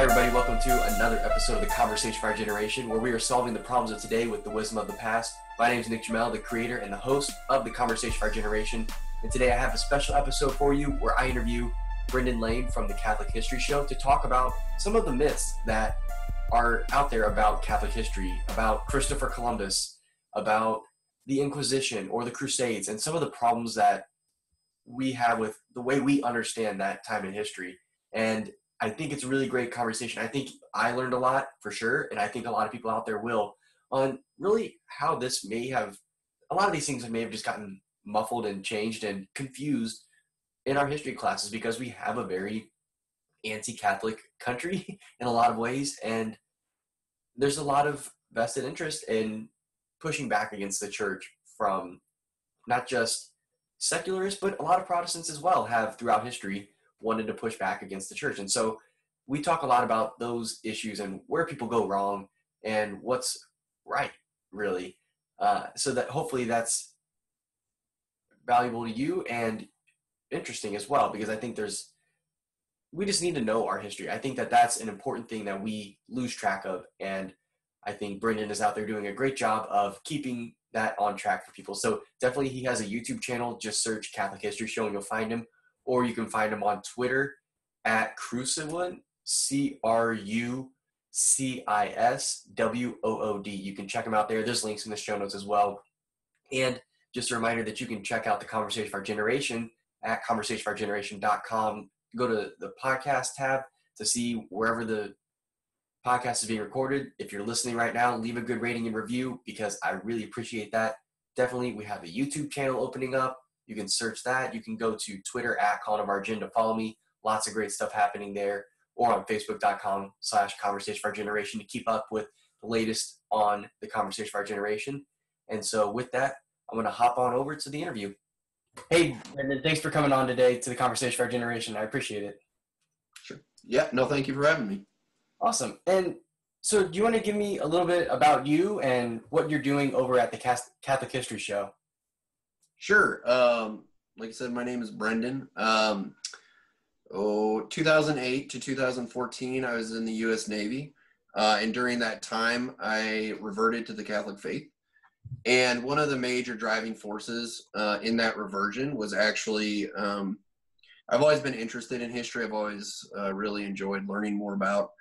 Hi, everybody. Welcome to another episode of the Conversation for Our Generation, where we are solving the problems of today with the wisdom of the past. My name is Nick Jamel, the creator and the host of the Conversation for Our Generation. And today I have a special episode for you where I interview Brendan Lane from the Catholic History Show to talk about some of the myths that are out there about Catholic history, about Christopher Columbus, about the Inquisition or the Crusades, and some of the problems that we have with the way we understand that time in history. And I think it's a really great conversation. I think I learned a lot for sure, and I think a lot of people out there will on really how this may have a lot of these things may have just gotten muffled and changed and confused in our history classes because we have a very anti-Catholic country in a lot of ways, and there's a lot of vested interest in pushing back against the church from not just secularists, but a lot of Protestants as well have throughout history wanted to push back against the church. And so we talk a lot about those issues and where people go wrong and what's right, really. Uh, so that hopefully that's valuable to you and interesting as well, because I think there's, we just need to know our history. I think that that's an important thing that we lose track of. And I think Brendan is out there doing a great job of keeping that on track for people. So definitely he has a YouTube channel. Just search Catholic History Show and you'll find him or you can find him on Twitter at Cruciswood, C R U C I S W O O D. You can check him out there. There's links in the show notes as well. And just a reminder that you can check out the Conversation of Our Generation at conversationofourgeneration.com. Go to the podcast tab to see wherever the podcast is being recorded. If you're listening right now, leave a good rating and review because I really appreciate that. Definitely, we have a YouTube channel opening up. You can search that. You can go to Twitter at Colin of Argent to follow me. Lots of great stuff happening there. Or on Facebook.com slash Conversation for Our Generation to keep up with the latest on the Conversation for Our Generation. And so with that, I'm going to hop on over to the interview. Hey, Brendan, thanks for coming on today to the Conversation for Our Generation. I appreciate it. Sure. Yeah, no, thank you for having me. Awesome. And so do you want to give me a little bit about you and what you're doing over at the Catholic History Show? Sure. Um, like I said, my name is Brendan. Um, oh, 2008 to 2014, I was in the U.S. Navy. Uh, and during that time, I reverted to the Catholic faith. And one of the major driving forces uh, in that reversion was actually um, I've always been interested in history. I've always uh, really enjoyed learning more about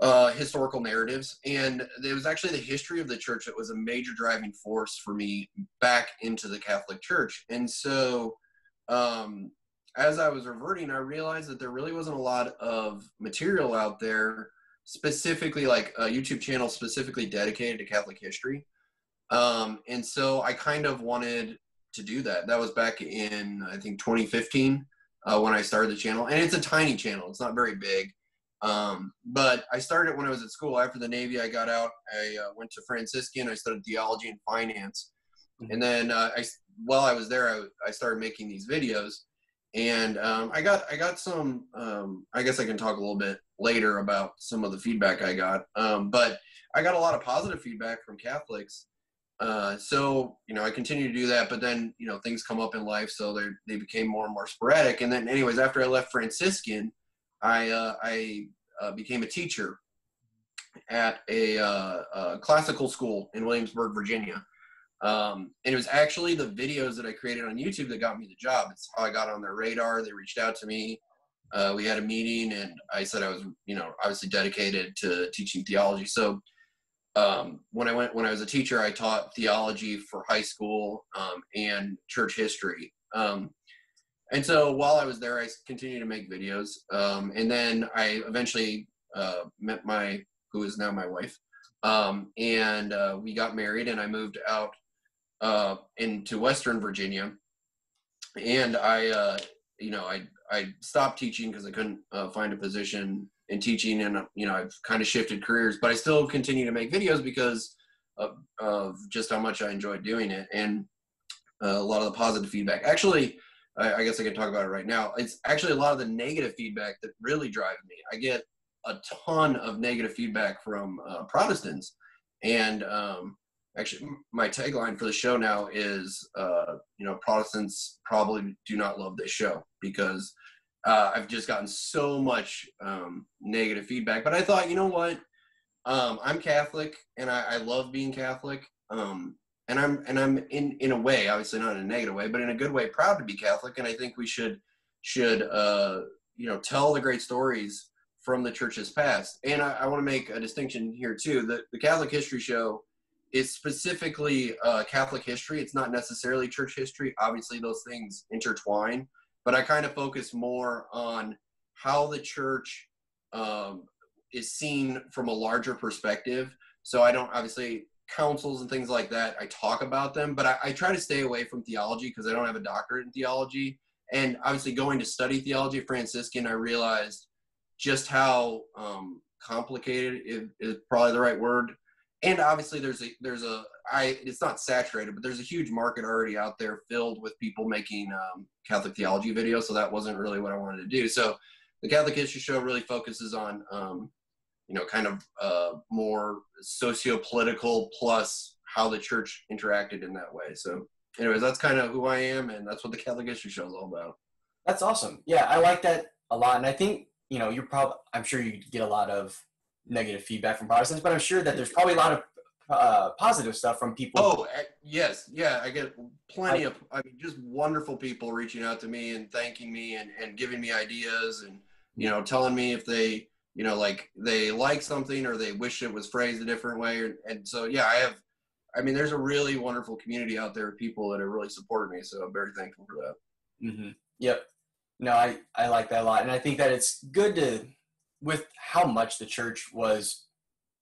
uh, historical narratives. And it was actually the history of the church that was a major driving force for me back into the Catholic Church. And so, um, as I was reverting, I realized that there really wasn't a lot of material out there, specifically like a YouTube channel specifically dedicated to Catholic history. Um, and so I kind of wanted to do that. That was back in, I think, 2015 uh, when I started the channel. And it's a tiny channel, it's not very big. Um, but I started when I was at school. After the Navy, I got out. I uh, went to Franciscan. I studied theology and finance. Mm-hmm. And then uh, I, while I was there, I, I started making these videos. And um, I got I got some. Um, I guess I can talk a little bit later about some of the feedback I got. Um, but I got a lot of positive feedback from Catholics. Uh, so you know, I continue to do that. But then you know, things come up in life, so they they became more and more sporadic. And then, anyways, after I left Franciscan, I, uh, I uh, became a teacher at a, uh, a, classical school in Williamsburg, Virginia. Um, and it was actually the videos that I created on YouTube that got me the job. It's how I got on their radar. They reached out to me. Uh, we had a meeting, and I said I was, you know, obviously dedicated to teaching theology. So um, when I went when I was a teacher, I taught theology for high school um, and church history. Um, and so while I was there, I continued to make videos. Um, and then I eventually uh, met my, who is now my wife. Um, and uh, we got married and I moved out uh, into Western Virginia. And I, uh, you know, I, I stopped teaching because I couldn't uh, find a position in teaching. And, you know, I've kind of shifted careers, but I still continue to make videos because of, of just how much I enjoyed doing it. And uh, a lot of the positive feedback. Actually, I, I guess I can talk about it right now. It's actually a lot of the negative feedback that really drives me. I get a ton of negative feedback from uh, Protestants, and um, actually, my tagline for the show now is, uh, you know, Protestants probably do not love this show because uh, I've just gotten so much um, negative feedback. But I thought, you know what? Um, I'm Catholic, and I, I love being Catholic. Um, and I'm and I'm in in a way, obviously not in a negative way, but in a good way, proud to be Catholic. And I think we should should uh, you know tell the great stories from the church's past. And I, I want to make a distinction here too. The the Catholic History Show is specifically uh, Catholic history. It's not necessarily church history. Obviously, those things intertwine but I kind of focus more on how the church um, is seen from a larger perspective. So I don't obviously councils and things like that. I talk about them, but I, I try to stay away from theology because I don't have a doctorate in theology. And obviously, going to study theology, Franciscan, I realized just how um, complicated is, is probably the right word. And obviously, there's a there's a I it's not saturated, but there's a huge market already out there filled with people making um, Catholic theology videos. So that wasn't really what I wanted to do. So the Catholic History Show really focuses on um, you know kind of uh, more socio-political plus how the church interacted in that way. So anyways, that's kind of who I am, and that's what the Catholic History Show is all about. That's awesome. Yeah, I like that a lot, and I think you know you're probably I'm sure you get a lot of negative feedback from Protestants, but I'm sure that there's probably a lot of uh, positive stuff from people. Oh yes, yeah, I get plenty I, of I mean just wonderful people reaching out to me and thanking me and, and giving me ideas and you know telling me if they you know like they like something or they wish it was phrased a different way and, and so yeah I have I mean there's a really wonderful community out there of people that have really supported me so I'm very thankful for that. Mm-hmm. Yep. No, I I like that a lot and I think that it's good to with how much the church was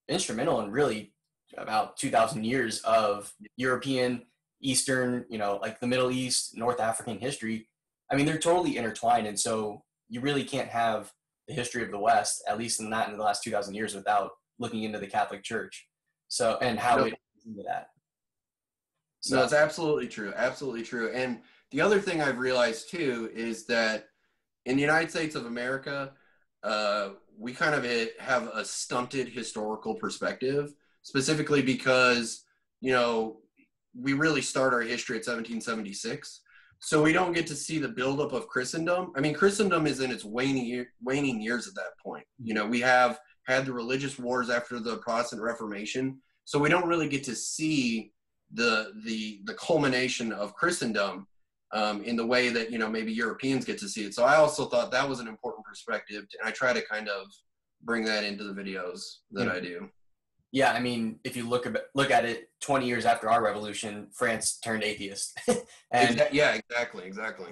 instrumental in really about 2000 years of European, Eastern, you know, like the Middle East, North African history. I mean, they're totally intertwined. And so you really can't have the history of the West, at least in that in the last 2000 years without looking into the Catholic Church. So, and how no. it into that. So no, it's absolutely true. Absolutely true. And the other thing I've realized too is that in the United States of America, uh, we kind of have a stunted historical perspective, specifically because, you know, we really start our history at 1776. So we don't get to see the buildup of Christendom. I mean, Christendom is in its waning, waning years at that point. You know, we have had the religious wars after the Protestant Reformation. So we don't really get to see the the the culmination of Christendom um, in the way that you know maybe Europeans get to see it. So I also thought that was an important perspective, and I try to kind of bring that into the videos that I do. Yeah, I mean, if you look at look at it, twenty years after our revolution, France turned atheist, and yeah, exactly, exactly.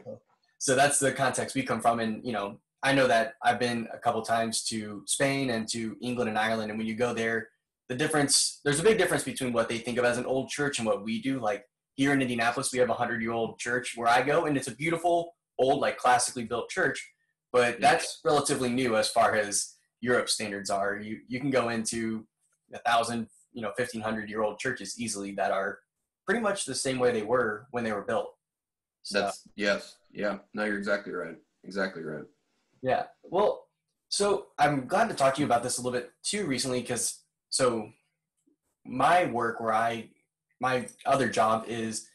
So that's the context we come from, and you know, I know that I've been a couple times to Spain and to England and Ireland, and when you go there, the difference there's a big difference between what they think of as an old church and what we do. Like here in Indianapolis, we have a hundred year old church where I go, and it's a beautiful, old, like classically built church. But that's relatively new as far as Europe standards are. You you can go into a thousand, you know, fifteen hundred year old churches easily that are pretty much the same way they were when they were built. So, that's yes, yeah. No, you're exactly right. Exactly right. Yeah. Well, so I'm glad to talk to you about this a little bit too recently because so my work where I my other job is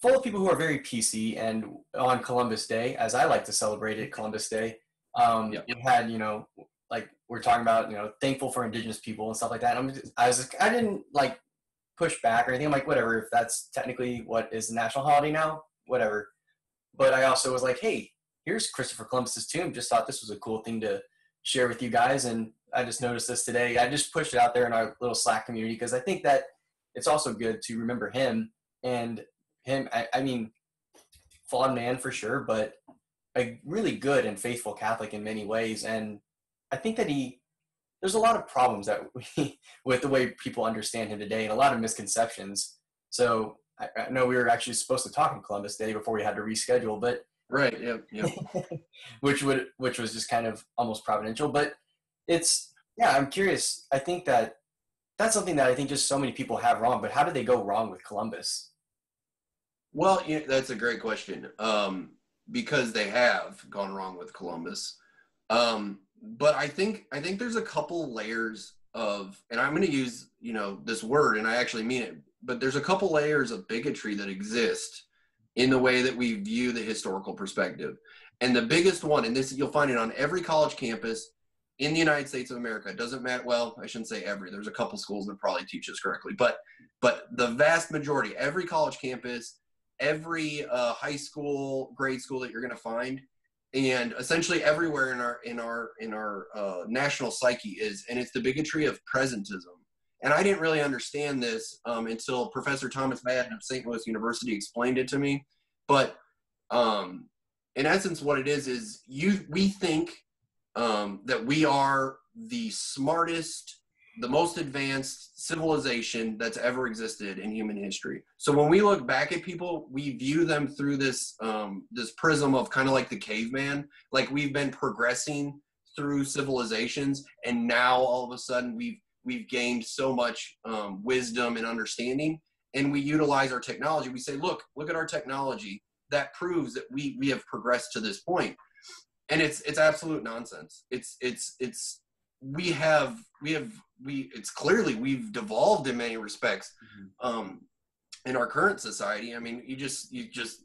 full of people who are very PC. And on Columbus Day, as I like to celebrate it, Columbus Day, um, yep. we had you know like we're talking about you know thankful for Indigenous people and stuff like that. I'm just, I was I didn't like push back or anything. I'm like whatever if that's technically what is the national holiday now, whatever. But I also was like, hey, here's Christopher Columbus's tomb. Just thought this was a cool thing to share with you guys, and I just noticed this today. I just pushed it out there in our little Slack community because I think that it's also good to remember him and him. I, I mean, flawed man for sure, but a really good and faithful Catholic in many ways. And I think that he, there's a lot of problems that we, with the way people understand him today and a lot of misconceptions. So I, I know we were actually supposed to talk on Columbus Day before we had to reschedule, but right, yeah, yeah, which would which was just kind of almost providential. But it's yeah, I'm curious. I think that that's something that I think just so many people have wrong. But how did they go wrong with Columbus? Well, yeah, that's a great question. Um, because they have gone wrong with Columbus. Um, but I think I think there's a couple layers of, and I'm going to use you know this word, and I actually mean it. But there's a couple layers of bigotry that exist in the way that we view the historical perspective. And the biggest one, and this you'll find it on every college campus in the United States of America. It doesn't matter. Well, I shouldn't say every. There's a couple schools that probably teach this correctly, but but the vast majority, every college campus, every uh, high school, grade school that you're going to find, and essentially everywhere in our in our in our uh, national psyche is, and it's the bigotry of presentism. And I didn't really understand this um, until Professor Thomas Madden of St. Louis University explained it to me. But um, in essence, what it is is you we think um, that we are the smartest, the most advanced civilization that's ever existed in human history. So when we look back at people, we view them through this um, this prism of kind of like the caveman, like we've been progressing through civilizations, and now all of a sudden we've we've gained so much um, wisdom and understanding, and we utilize our technology. We say, look, look at our technology that proves that we we have progressed to this point. and it's it's absolute nonsense it's it's it's we have we have we it's clearly we've devolved in many respects mm-hmm. um in our current society i mean you just you just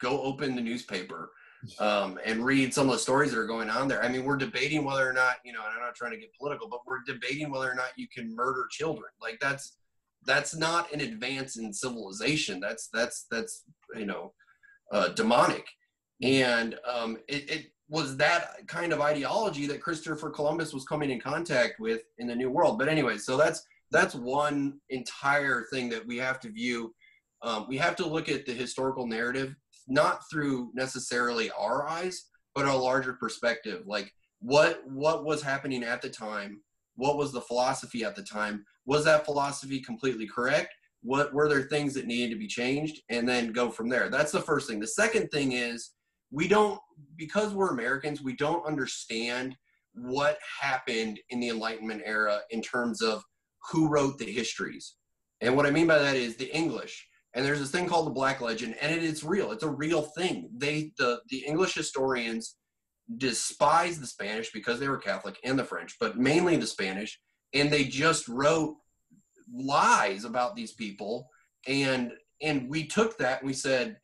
go open the newspaper um, and read some of the stories that are going on there. I mean, we're debating whether or not, you know, and I'm not trying to get political, but we're debating whether or not you can murder children. Like that's that's not an advance in civilization. That's that's that's you know uh, demonic, and um, it, it was that kind of ideology that Christopher Columbus was coming in contact with in the New World. But anyway, so that's that's one entire thing that we have to view. Um, we have to look at the historical narrative not through necessarily our eyes, but a larger perspective. Like what what was happening at the time? What was the philosophy at the time? Was that philosophy completely correct? What were there things that needed to be changed? And then go from there. That's the first thing. The second thing is we don't because we're Americans, we don't understand what happened in the Enlightenment era in terms of who wrote the histories. And what I mean by that is the English. And there's this thing called the Black Legend, and it is real. It's a real thing. They the the English historians despise the Spanish because they were Catholic and the French, but mainly the Spanish, and they just wrote lies about these people. And and we took that and we said,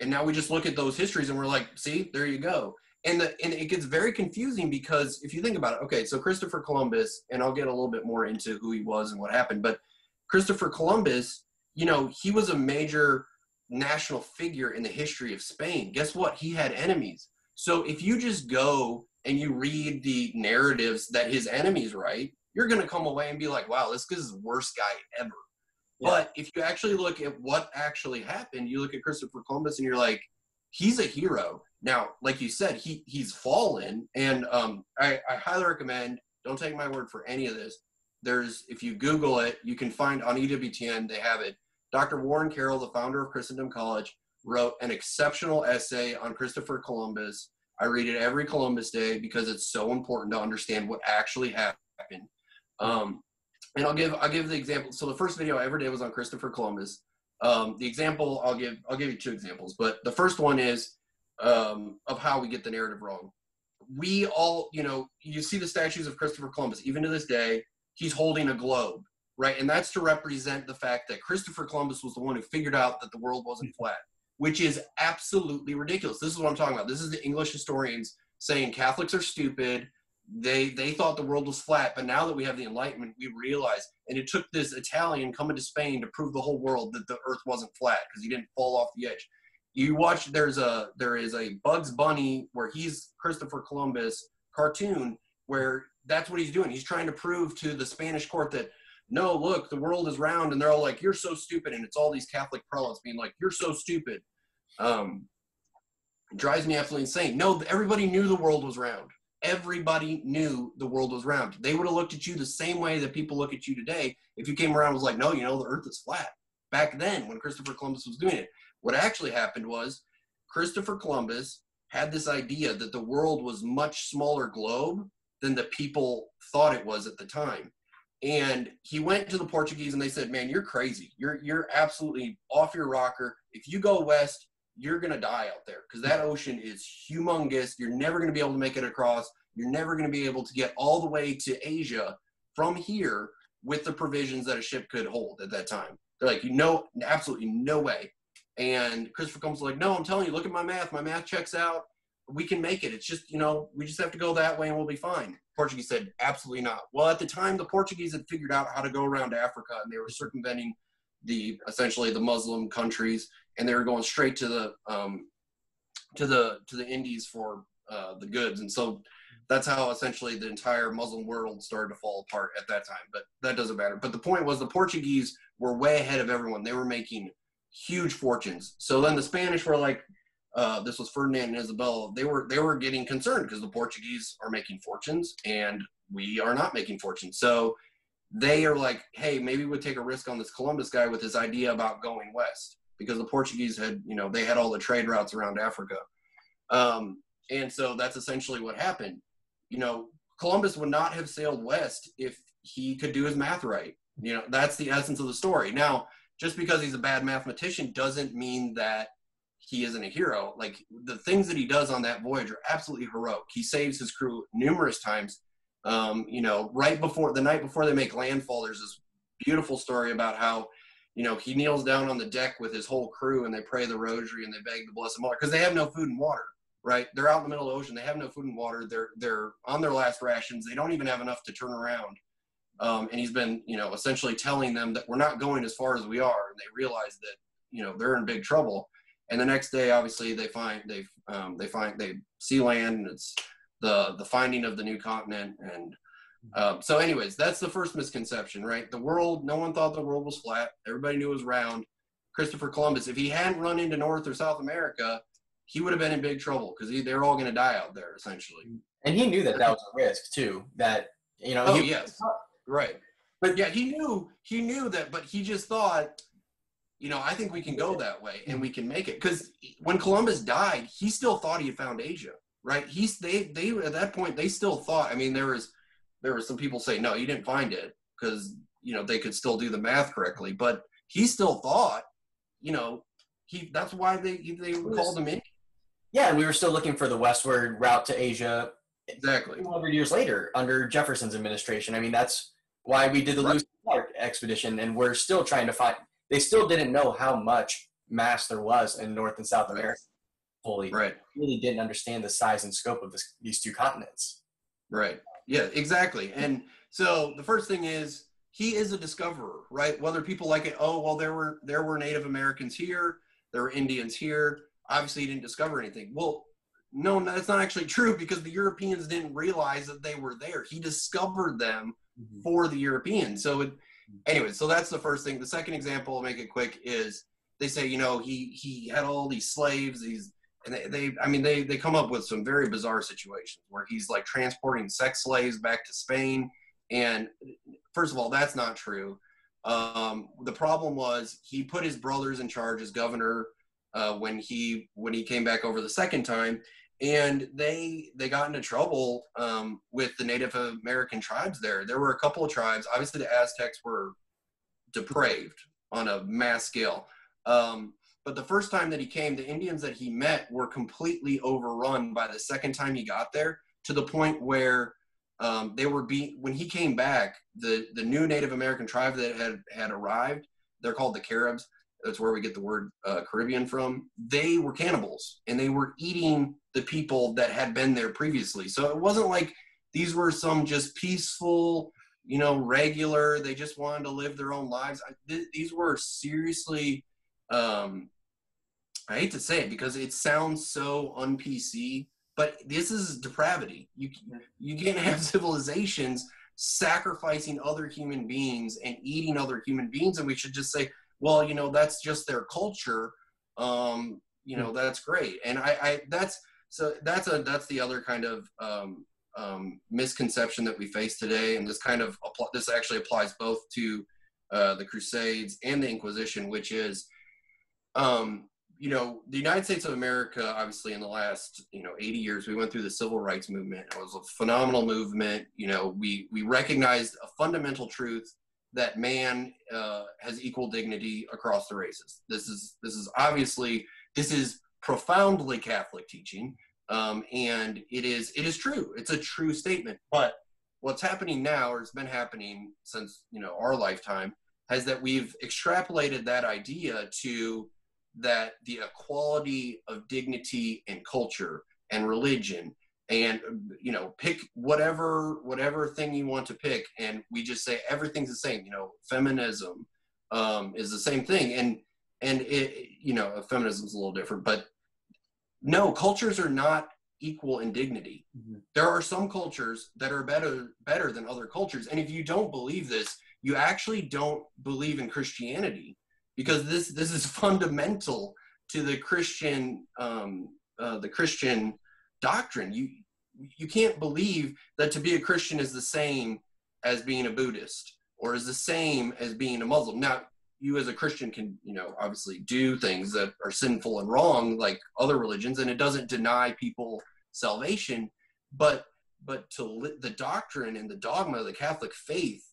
and now we just look at those histories and we're like see there you go. And the, and it gets very confusing because if you think about it okay so christopher columbus and i'll get a little bit more into who he was and what happened but christopher columbus you know he was a major national figure in the history of spain. Guess what? He had enemies. So if you just go and you read the narratives that his enemies write you're going to come away and be like wow this is the worst guy ever but if you actually look at what actually happened, you look at Christopher Columbus and you're like, he's a hero. Now, like you said, he he's fallen, and um, I, I highly recommend. Don't take my word for any of this. There's if you Google it, you can find on EWTN. They have it. Dr. Warren Carroll, the founder of Christendom College, wrote an exceptional essay on Christopher Columbus. I read it every Columbus Day because it's so important to understand what actually happened. Um, and I'll give I'll give the example. So the first video I ever did was on Christopher Columbus. Um, the example I'll give I'll give you two examples, but the first one is um, of how we get the narrative wrong. We all, you know, you see the statues of Christopher Columbus. Even to this day, he's holding a globe, right? And that's to represent the fact that Christopher Columbus was the one who figured out that the world wasn't flat, which is absolutely ridiculous. This is what I'm talking about. This is the English historians saying Catholics are stupid they they thought the world was flat but now that we have the enlightenment we realize and it took this italian coming to spain to prove the whole world that the earth wasn't flat because he didn't fall off the edge. You watch there's a there is a bugs bunny where he's christopher columbus cartoon where that's what he's doing. He's trying to prove to the spanish court that no look the world is round and they're all like you're so stupid and it's all these catholic prelates being like you're so stupid. Um drives me absolutely insane. No everybody knew the world was round everybody knew the world was round. They would have looked at you the same way that people look at you today if you came around was like, no, you know, the earth is flat. Back then, when Christopher Columbus was doing it, what actually happened was Christopher Columbus had this idea that the world was much smaller globe than the people thought it was at the time. And he went to the Portuguese and they said, "Man, you're crazy. You're you're absolutely off your rocker. If you go west, you're going to die out there because that ocean is humongous. You're never going to be able to make it across. You're never going to be able to get all the way to Asia from here with the provisions that a ship could hold at that time. They're like, you know, absolutely no way. And Christopher Columbus like, no, I'm telling you, look at my math. My math checks out. We can make it. It's just, you know, we just have to go that way and we'll be fine. Portuguese said, absolutely not. Well, at the time, the Portuguese had figured out how to go around Africa and they were circumventing the essentially the Muslim countries and they were going straight to the um, to the to the Indies for uh, the goods. And so that's how essentially the entire Muslim world started to fall apart at that time. But that doesn't matter. But the point was the Portuguese were way ahead of everyone. They were making huge fortunes. So then the Spanish were like, uh, this was Ferdinand and Isabella. They were they were getting concerned because the Portuguese are making fortunes and we are not making fortunes. So they are like, hey, maybe we'd take a risk on this Columbus guy with his idea about going west because the Portuguese had, you know, they had all the trade routes around Africa. Um, and so that's essentially what happened. You know, Columbus would not have sailed west if he could do his math right. You know, that's the essence of the story. Now, just because he's a bad mathematician doesn't mean that he isn't a hero. Like the things that he does on that voyage are absolutely heroic. He saves his crew numerous times. Um, you know, right before the night before they make landfall, there's this beautiful story about how, you know, he kneels down on the deck with his whole crew and they pray the rosary and they beg the Blessed Mother because they have no food and water right? They're out in the middle of the ocean. They have no food and water. They're they're on their last rations. They don't even have enough to turn around. Um, and he's been, you know, essentially telling them that we're not going as far as we are. And they realize that, you know, they're in big trouble. And the next day, obviously, they find they um, they find they see land, and it's the the finding of the new continent. And um, so, anyways, that's the first misconception, right? The world, no one thought the world was flat. Everybody knew it was round. Christopher Columbus, if he hadn't run into North or South America, he would have been in big trouble because they're all going to die out there essentially. And he knew that that was a risk too. That you know. Oh he, yes, right. But yeah, he knew he knew that, but he just thought, you know, I think we can go that way and we can make it. Because when Columbus died, he still thought he had found Asia, right? He's they they at that point they still thought. I mean, there was there were some people say no, you didn't find it because you know they could still do the math correctly, but he still thought, you know, he that's why they they called him in yeah, and we were still looking for the westward route to Asia. Exactly. 200 years later, under Jefferson's administration. I mean, that's why we did the right. Lewis Clark expedition, and we're still trying to find. They still didn't know how much mass there was in North and South right. America. Fully, right? Really didn't understand the size and scope of this, these two continents. Right. Yeah. Exactly. And so the first thing is he is a discoverer, right? Whether people like it, oh well, there were there were Native Americans here, there were Indians here obviously he didn't discover anything. Well, no, that's not actually true because the Europeans didn't realize that they were there. He discovered them mm-hmm. for the Europeans. So, it, anyway, so that's the first thing. The second example, I'll make it quick, is they say, you know, he he had all these slaves. These and they, they I mean, they they come up with some very bizarre situations where he's like transporting sex slaves back to Spain. And first of all, that's not true. Um, the problem was he put his brothers in charge as governor uh, when he when he came back over the second time, and they they got into trouble um, with the Native American tribes there. There were a couple of tribes. Obviously, the Aztecs were depraved on a mass scale. Um, but the first time that he came, the Indians that he met were completely overrun by the second time he got there, to the point where um, they were being when he came back. The the new Native American tribe that had had arrived, they're called the Caribs that's where we get the word uh, Caribbean from. They were cannibals and they were eating the people that had been there previously. So it wasn't like these were some just peaceful, you know, regular. They just wanted to live their own lives. I, th- these were seriously. Um, I hate to say it because it sounds so un PC, but this is depravity. You you can't have civilizations sacrificing other human beings and eating other human beings, and we should just say, well, you know, that's just their culture. Um, you know, that's great. And I, I that's so that's a that's the other kind of um, um, misconception that we face today. And this kind of this actually applies both to uh, the Crusades and the Inquisition, which is, um, you know, the United States of America. Obviously, in the last you know 80 years, we went through the civil rights movement. It was a phenomenal movement. You know, we we recognized a fundamental truth that man uh, has equal dignity across the races. This is this is obviously this is profoundly Catholic teaching, um, and it is it is true. It's a true statement. But what's happening now, or has been happening since you know our lifetime, has that we've extrapolated that idea to that the equality of dignity and culture and religion and you know pick whatever whatever thing you want to pick. And we just say everything's the same you know feminism um, is the same thing. And and it you know feminism is a little different but no cultures are not equal in dignity. Mm-hmm. there are some cultures that are better better than other cultures. And if you don't believe this you actually don't believe in christianity because this this is fundamental to the christian um, uh, the christian doctrine you you can't believe that to be a christian is the same as being a buddhist or is the same as being a muslim now you as a Christian can, you know, obviously do things that are sinful and wrong like other religions, and it doesn't deny people salvation. But but to li- the doctrine and the dogma of the Catholic faith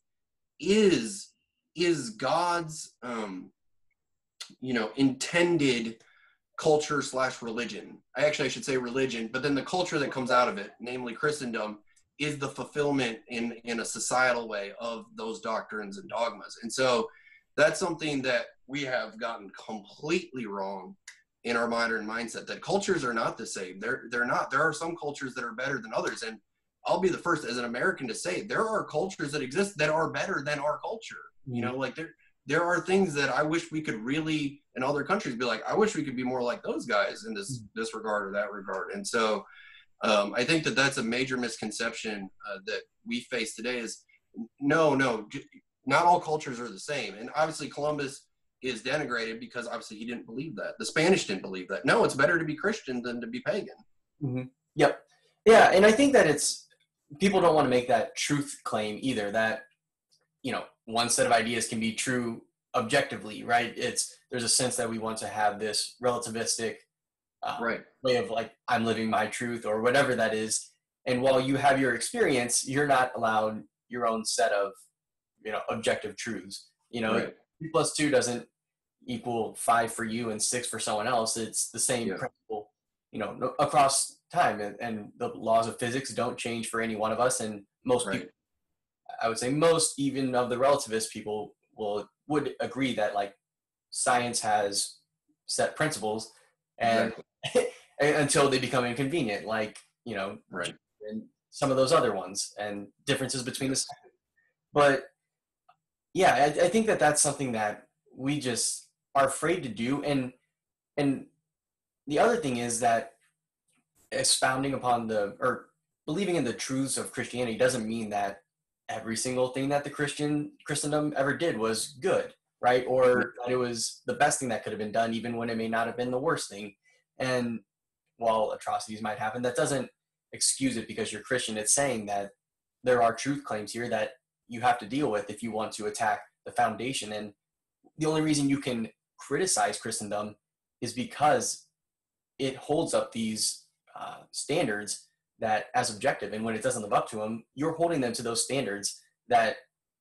is is God's um, you know intended culture slash religion. I actually I should say religion, but then the culture that comes out of it, namely Christendom, is the fulfillment in in a societal way of those doctrines and dogmas. And so that's something that we have gotten completely wrong in our modern mindset that cultures are not the same. They're they're not. There are some cultures that are better than others. And i'll be the first as an american to say there are cultures that exist that are better than our culture. You mm-hmm. know like there there are things that i wish we could really in other countries be like i wish we could be more like those guys in this mm. this regard or that regard and so um, i think that that's a major misconception uh, that we face today is no no not all cultures are the same. And obviously, Columbus is denigrated because obviously he didn't believe that. The Spanish didn't believe that. No, it's better to be Christian than to be pagan. Mm-hmm. Yep. Yeah. And I think that it's, people don't want to make that truth claim either that, you know, one set of ideas can be true objectively, right? It's, there's a sense that we want to have this relativistic uh, right. way of like, I'm living my truth or whatever that is. And while you have your experience, you're not allowed your own set of you know objective truths you know right. two plus two doesn't equal five for you and six for someone else it's the same yeah. principle you know across time and, and, the laws of physics don't change for any one of us and most right. people i would say most even of the relativist people will would agree that like science has set principles and exactly. until they become inconvenient like you know right and some of those other ones and differences between the but yeah, I, I think that that's something that we just are afraid to do, and and the other thing is that expounding upon the or believing in the truths of Christianity doesn't mean that every single thing that the Christian Christendom ever did was good, right? Or that it was the best thing that could have been done, even when it may not have been the worst thing. And while atrocities might happen, that doesn't excuse it because you're Christian. It's saying that there are truth claims here that you have to deal with if you want to attack the foundation. And the only reason you can criticize Christendom is because it holds up these uh, standards that as objective. And when it doesn't live up to them, you're holding them to those standards that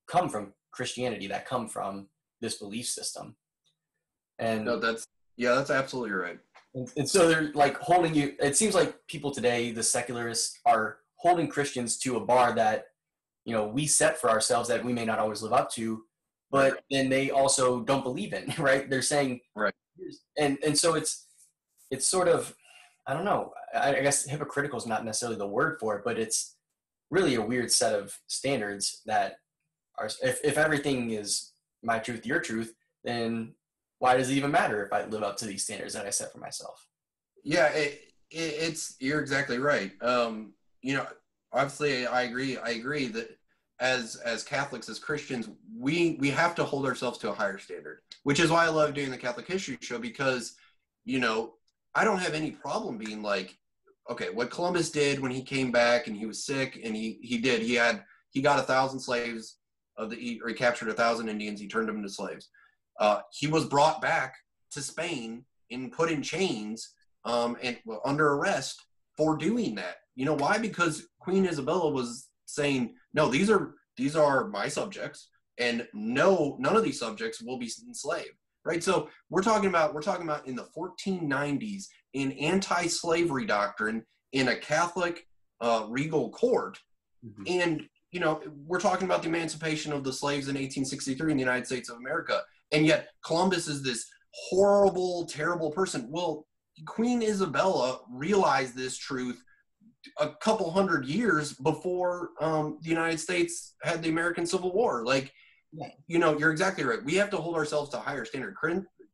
come from Christianity, that come from this belief system. And no, that's yeah, that's absolutely right. And, and so they're like holding you. It seems like people today, the secularists, are holding Christians to a bar that you know we set for ourselves that we may not always live up to but then they also don't believe in right they're saying right and and so it's it's sort of i don't know. I, I guess hypocritical is not necessarily the word for it but it's really a weird set of standards that are if, if everything is my truth your truth then why does it even matter if i live up to these standards that i set for myself? Yeah it, it, it's you're exactly right. Um you know obviously i agree i agree that as as catholics as christians we we have to hold ourselves to a higher standard which is why i love doing the catholic history show because you know i don't have any problem being like okay what columbus did when he came back and he was sick and he he did he had he got a thousand slaves of the or he captured a thousand indians he turned them into slaves. Uh, he was brought back to spain and put in chains um, and well, under arrest for doing that. You know why? Because Queen Isabella was saying, no, these are these are my subjects, and no, none of these subjects will be enslaved. Right. So we're talking about we're talking about in the 1490s an anti-slavery doctrine in a Catholic uh, regal court, mm-hmm. and you know we're talking about the emancipation of the slaves in 1863 in the United States of America, and yet Columbus is this horrible, terrible person. Well, Queen Isabella realized this truth a couple hundred years before um, the United States had the American Civil War. Like, you know, you're exactly right. We have to hold ourselves to a higher standard.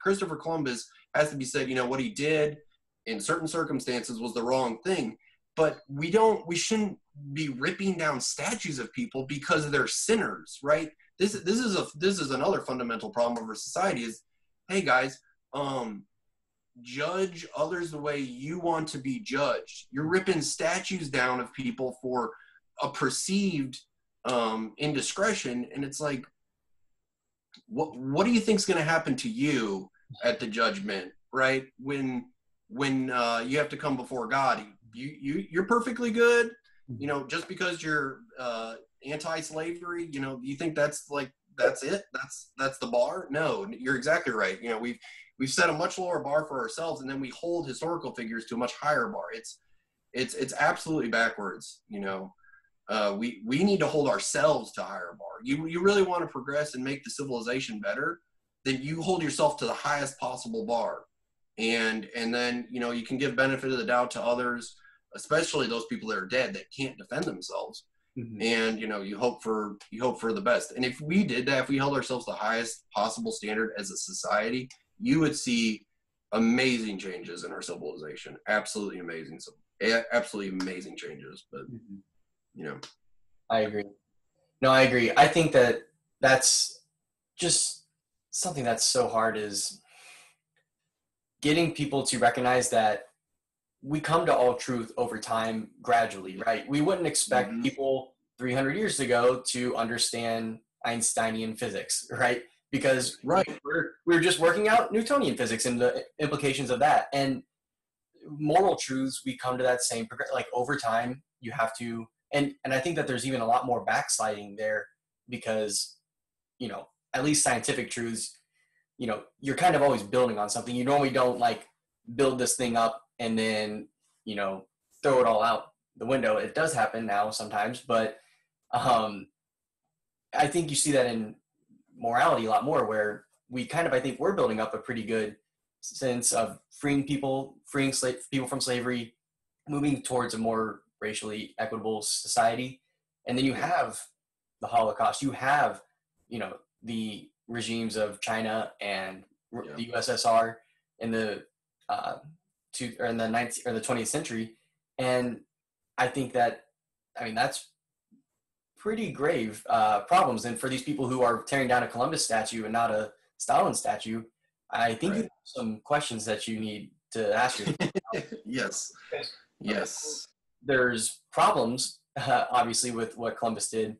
Christopher Columbus has to be said, you know, what he did in certain circumstances was the wrong thing. But we don't, we shouldn't be ripping down statues of people because they're sinners, right? This, this is a, this is another fundamental problem of our society is, hey guys, um, judge others the way you want to be judged. You're ripping statues down of people for a perceived um, indiscretion, and it's like, what what do you think's going to happen to you at the judgment, right? When when uh, you have to come before God, you you you're perfectly good. You know, just because you're uh, anti-slavery, you know, you think that's like that's it? That's that's the bar? No, you're exactly right. You know, we've we've set a much lower bar for ourselves, and then we hold historical figures to a much higher bar. It's it's it's absolutely backwards. You know, uh, we we need to hold ourselves to a higher bar. You you really want to progress and make the civilization better, then you hold yourself to the highest possible bar, and and then you know you can give benefit of the doubt to others, especially those people that are dead that can't defend themselves. Mm-hmm. And you know you hope for you hope for the best. And if we did that, if we held ourselves to the highest possible standard as a society, you would see amazing changes in our civilization. Absolutely amazing, absolutely amazing changes. But mm-hmm. You know, I agree. No, I agree. I think that that's just something that's so hard is getting people to recognize that we come to all truth over time gradually, right? We wouldn't expect mm-hmm. people 300 years ago to understand Einsteinian physics, right? because right we're, we're just working out Newtonian physics and the implications of that. And moral truths, we come to that same like over time. You have to, and and I think that there's even a lot more backsliding there because you know at least scientific truths, you know, you're kind of always building on something. You normally don't like build this thing up and then you know throw it all out the window. It does happen now sometimes, but um, I think you see that in morality a lot more where we kind of i think we're building up a pretty good sense of freeing people freeing slave people from slavery moving towards a more racially equitable society and then you have the holocaust you have you know the regimes of china and yeah. the ussr in the uh, to, or in the 19th or the 20th century and i think that i mean that's pretty grave uh, problems. And for these people who are tearing down a Columbus statue and not a Stalin statue, I think right. you have some questions that you need to ask yourself. yes. Yes. There's problems, uh, obviously, with what Columbus did.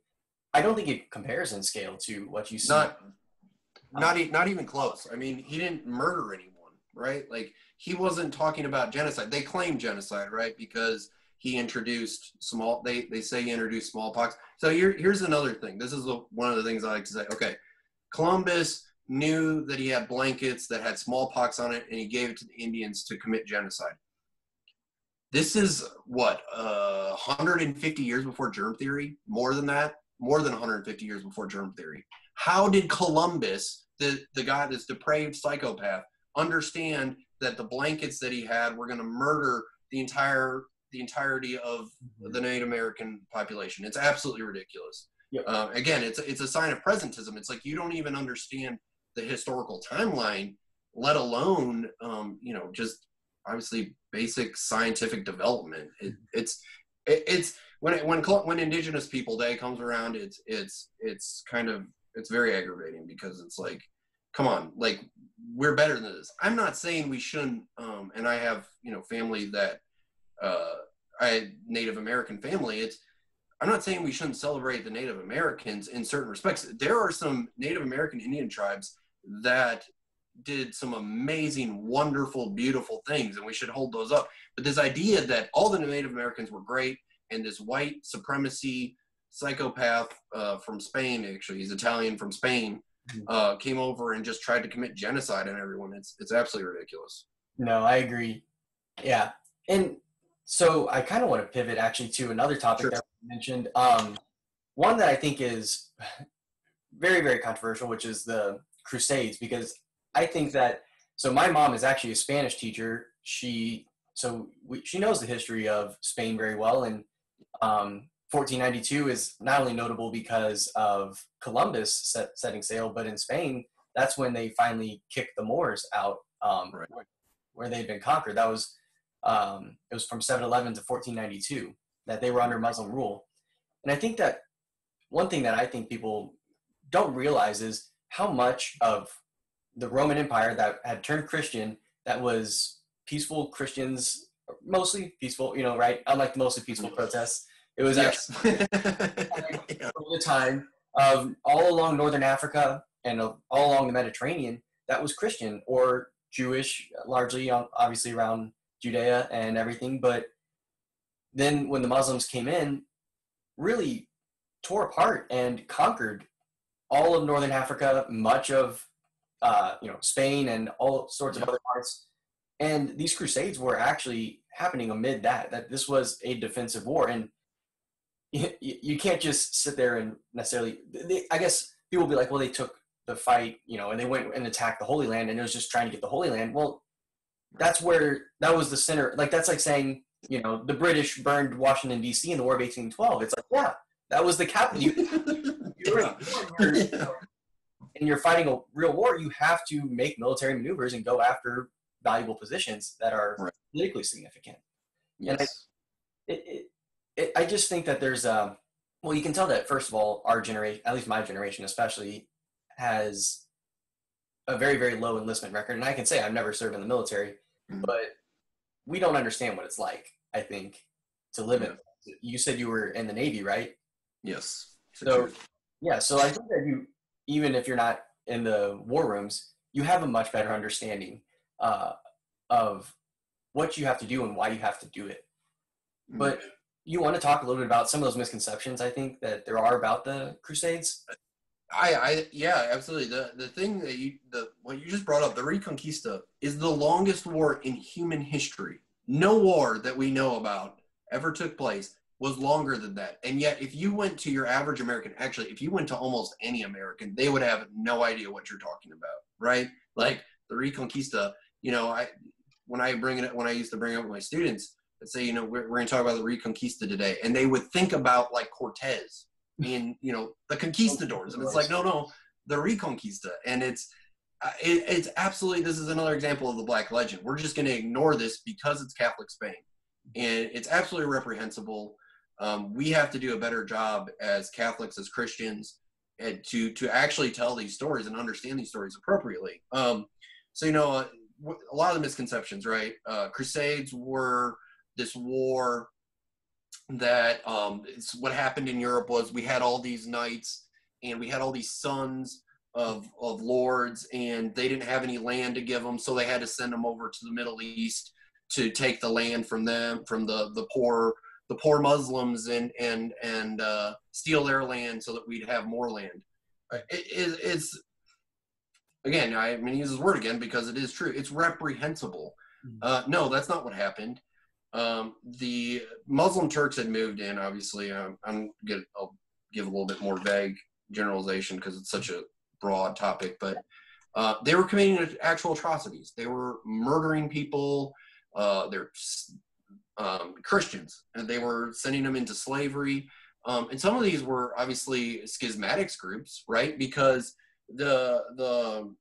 I don't think it compares in scale to what you see. Not, not, e- not even close. I mean, he didn't murder anyone, right? Like, he wasn't talking about genocide. They claim genocide, right? Because he introduced small they they say he introduced smallpox so here, here's another thing this is a, one of the things i like to say okay columbus knew that he had blankets that had smallpox on it and he gave it to the indians to commit genocide this is what uh, 150 years before germ theory more than that more than 150 years before germ theory how did columbus the, the guy this depraved psychopath understand that the blankets that he had were going to murder the entire the entirety of mm-hmm. the Native American population. It's absolutely ridiculous. Yep. Uh, again, it's it's a sign of presentism. It's like you don't even understand the historical timeline, let alone um, you know just obviously basic scientific development. It, mm-hmm. it's it, it's when it, when when Indigenous People Day comes around, it's it's it's kind of it's very aggravating because it's like, come on, like we're better than this. I'm not saying we shouldn't, um, and I have you know family that uh, I Native American family, it's I'm not saying we shouldn't celebrate the Native Americans in certain respects. There are some Native American Indian tribes that did some amazing, wonderful, beautiful things, and we should hold those up. But this idea that all the Native Americans were great and this white supremacy psychopath uh, from Spain, actually, he's Italian from Spain, mm-hmm. uh, came over and just tried to commit genocide on everyone. It's it's absolutely ridiculous. No, I agree. Yeah, and so I kind of want to pivot actually to another topic sure. that we mentioned. Um, one that I think is very, very controversial, which is the Crusades, because I think that so my mom is actually a Spanish teacher. She so we, she knows the history of Spain very well, and um, 1492 is not only notable because of Columbus set, setting sail, but in Spain, that's when they finally kicked the Moors out, um, right. where, where they'd been conquered. That was um, it was from 711 to 1492 that they were under Muslim rule, and I think that one thing that I think people don't realize is how much of the Roman Empire that had turned Christian, that was peaceful Christians, mostly peaceful, you know, right? Unlike mostly peaceful protests, it was yes. actually the time of all along northern Africa and all along the Mediterranean that was Christian or Jewish, largely um, obviously around Judea and everything. But then when the Muslims came in, really tore apart and conquered all of northern Africa, much of uh, you know Spain, and all sorts yeah. of other parts. And these crusades were actually happening amid that. That this was a defensive war, and you, you can't just sit there and necessarily. They, I guess people will be like, well, they took the fight, you know, and they went and attacked the Holy Land, and it was just trying to get the Holy Land. Well, that's where that was the center. Like that's like saying, you know, the British burned Washington D.C. in the War of 1812. It's like, yeah, that was the capital. You, you're, you're, you know, and you're fighting a real war, you have to make military maneuvers and go after valuable positions that are right. politically significant. Yes. And I, it, it, it, I just think that there's, um, well, you can tell that first of all, our generation, at least my generation especially, has a very, very low enlistment record. And I can say I've never served in the military, mm-hmm. but we don't understand what it's like, I think, to live yeah. in. You said you were in the Navy, right? Yes. So, yeah, so I think that you even if you're not in the war rooms, you have a much better understanding uh, of what you have to do and why you have to do it. Mm-hmm. But you want to talk a little bit about some of those misconceptions I think that there are about the Crusades. I, I, yeah, absolutely. The the thing that you, the what you just brought up, the Reconquista, is the longest war in human history. No war that we know about ever took place was longer than that. And yet, if you went to your average American, actually, if you went to almost any American, they would have no idea what you're talking about, right? Like the Reconquista, you know, I when I bring it up, when I used to bring it up with my students, I'd say, you know, we're, we're going to talk about the Reconquista today, and they would think about like Cortez and you know the conquistadors, and it's like, no, no, the Reconquista, and it's. Uh, it, it's absolutely this is another example of the black legend we're just going to ignore this because it's catholic spain and it's absolutely reprehensible um, we have to do a better job as Catholics, as Christians, and to to actually tell these stories and understand these stories appropriately. Um, so you know, uh, a lot of the misconceptions, right? Uh, Crusades were this war that um, what happened in Europe was we had all these knights and we had all these sons of of lords, and they didn't have any land to give them, so they had to send them over to the Middle East to take the land from them from the the poor the poor Muslims and and and uh, steal their land so that we'd have more land. It, it, it's again, I'm going to use this word again because it is true. It's reprehensible. Hmm. Uh, no, that's not what happened. Um, the Muslim Turks had moved in. Obviously, um, I'm get I'll give a little bit more vague generalization because it's such a broad topic, but uh, they were committing actual atrocities. They were murdering people. Uh, they're um, Christians, and they were sending them into slavery. Um, and some of these were obviously schismatics groups, right? Because the the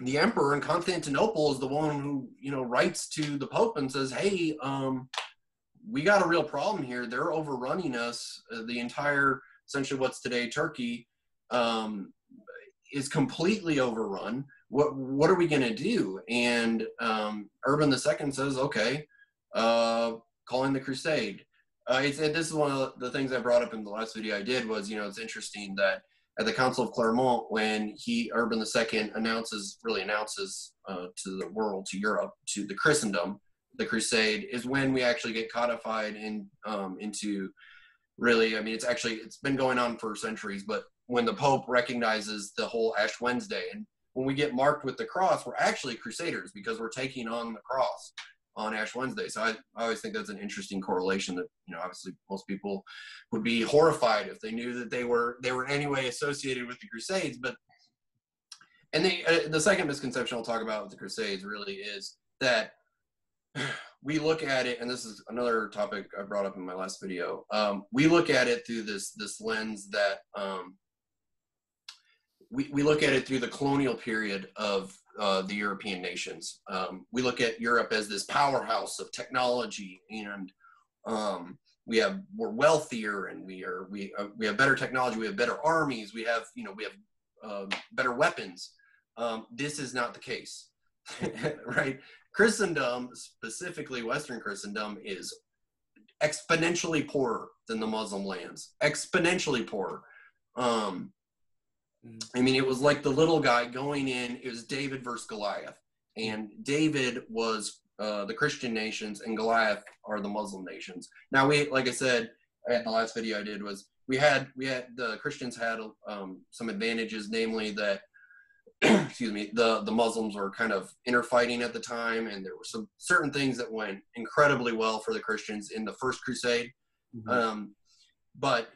the emperor in Constantinople is the one who you know writes to the pope and says, "Hey, um, we got a real problem here. They're overrunning us. Uh, the entire essentially what's today Turkey um, is completely overrun. What what are we going to do?" And um, Urban II says, "Okay." Uh, calling the crusade. Uh, it's, this is one of the things I brought up in the last video I did was, you know, it's interesting that at the Council of Clermont, when he, Urban II, announces, really announces uh, to the world, to Europe, to the Christendom, the crusade, is when we actually get codified in, um, into really, I mean, it's actually, it's been going on for centuries, but when the Pope recognizes the whole Ash Wednesday, and when we get marked with the cross, we're actually crusaders because we're taking on the cross on Ash Wednesday. So I, I always think that's an interesting correlation that, you know, obviously most people would be horrified if they knew that they were they were in any way associated with the Crusades. But and the uh, the second misconception I'll talk about with the Crusades really is that we look at it, and this is another topic I brought up in my last video. Um, we look at it through this this lens that um, we we look at it through the colonial period of uh, the European nations. Um, we look at Europe as this powerhouse of technology, and um, we have we're wealthier, and we are we uh, we have better technology. We have better armies. We have you know we have uh, better weapons. Um, this is not the case, right? Christendom, specifically Western Christendom, is exponentially poorer than the Muslim lands. Exponentially poorer. Um. I mean, it was like the little guy going in. It was David versus Goliath, and David was uh, the Christian nations, and Goliath are the Muslim nations. Now, we, like I said in the last video I did, was we had we had the Christians had um, some advantages, namely that excuse me, the the Muslims were kind of interfighting at the time, and there were some certain things that went incredibly well for the Christians in the First Crusade. Mm-hmm. Um, but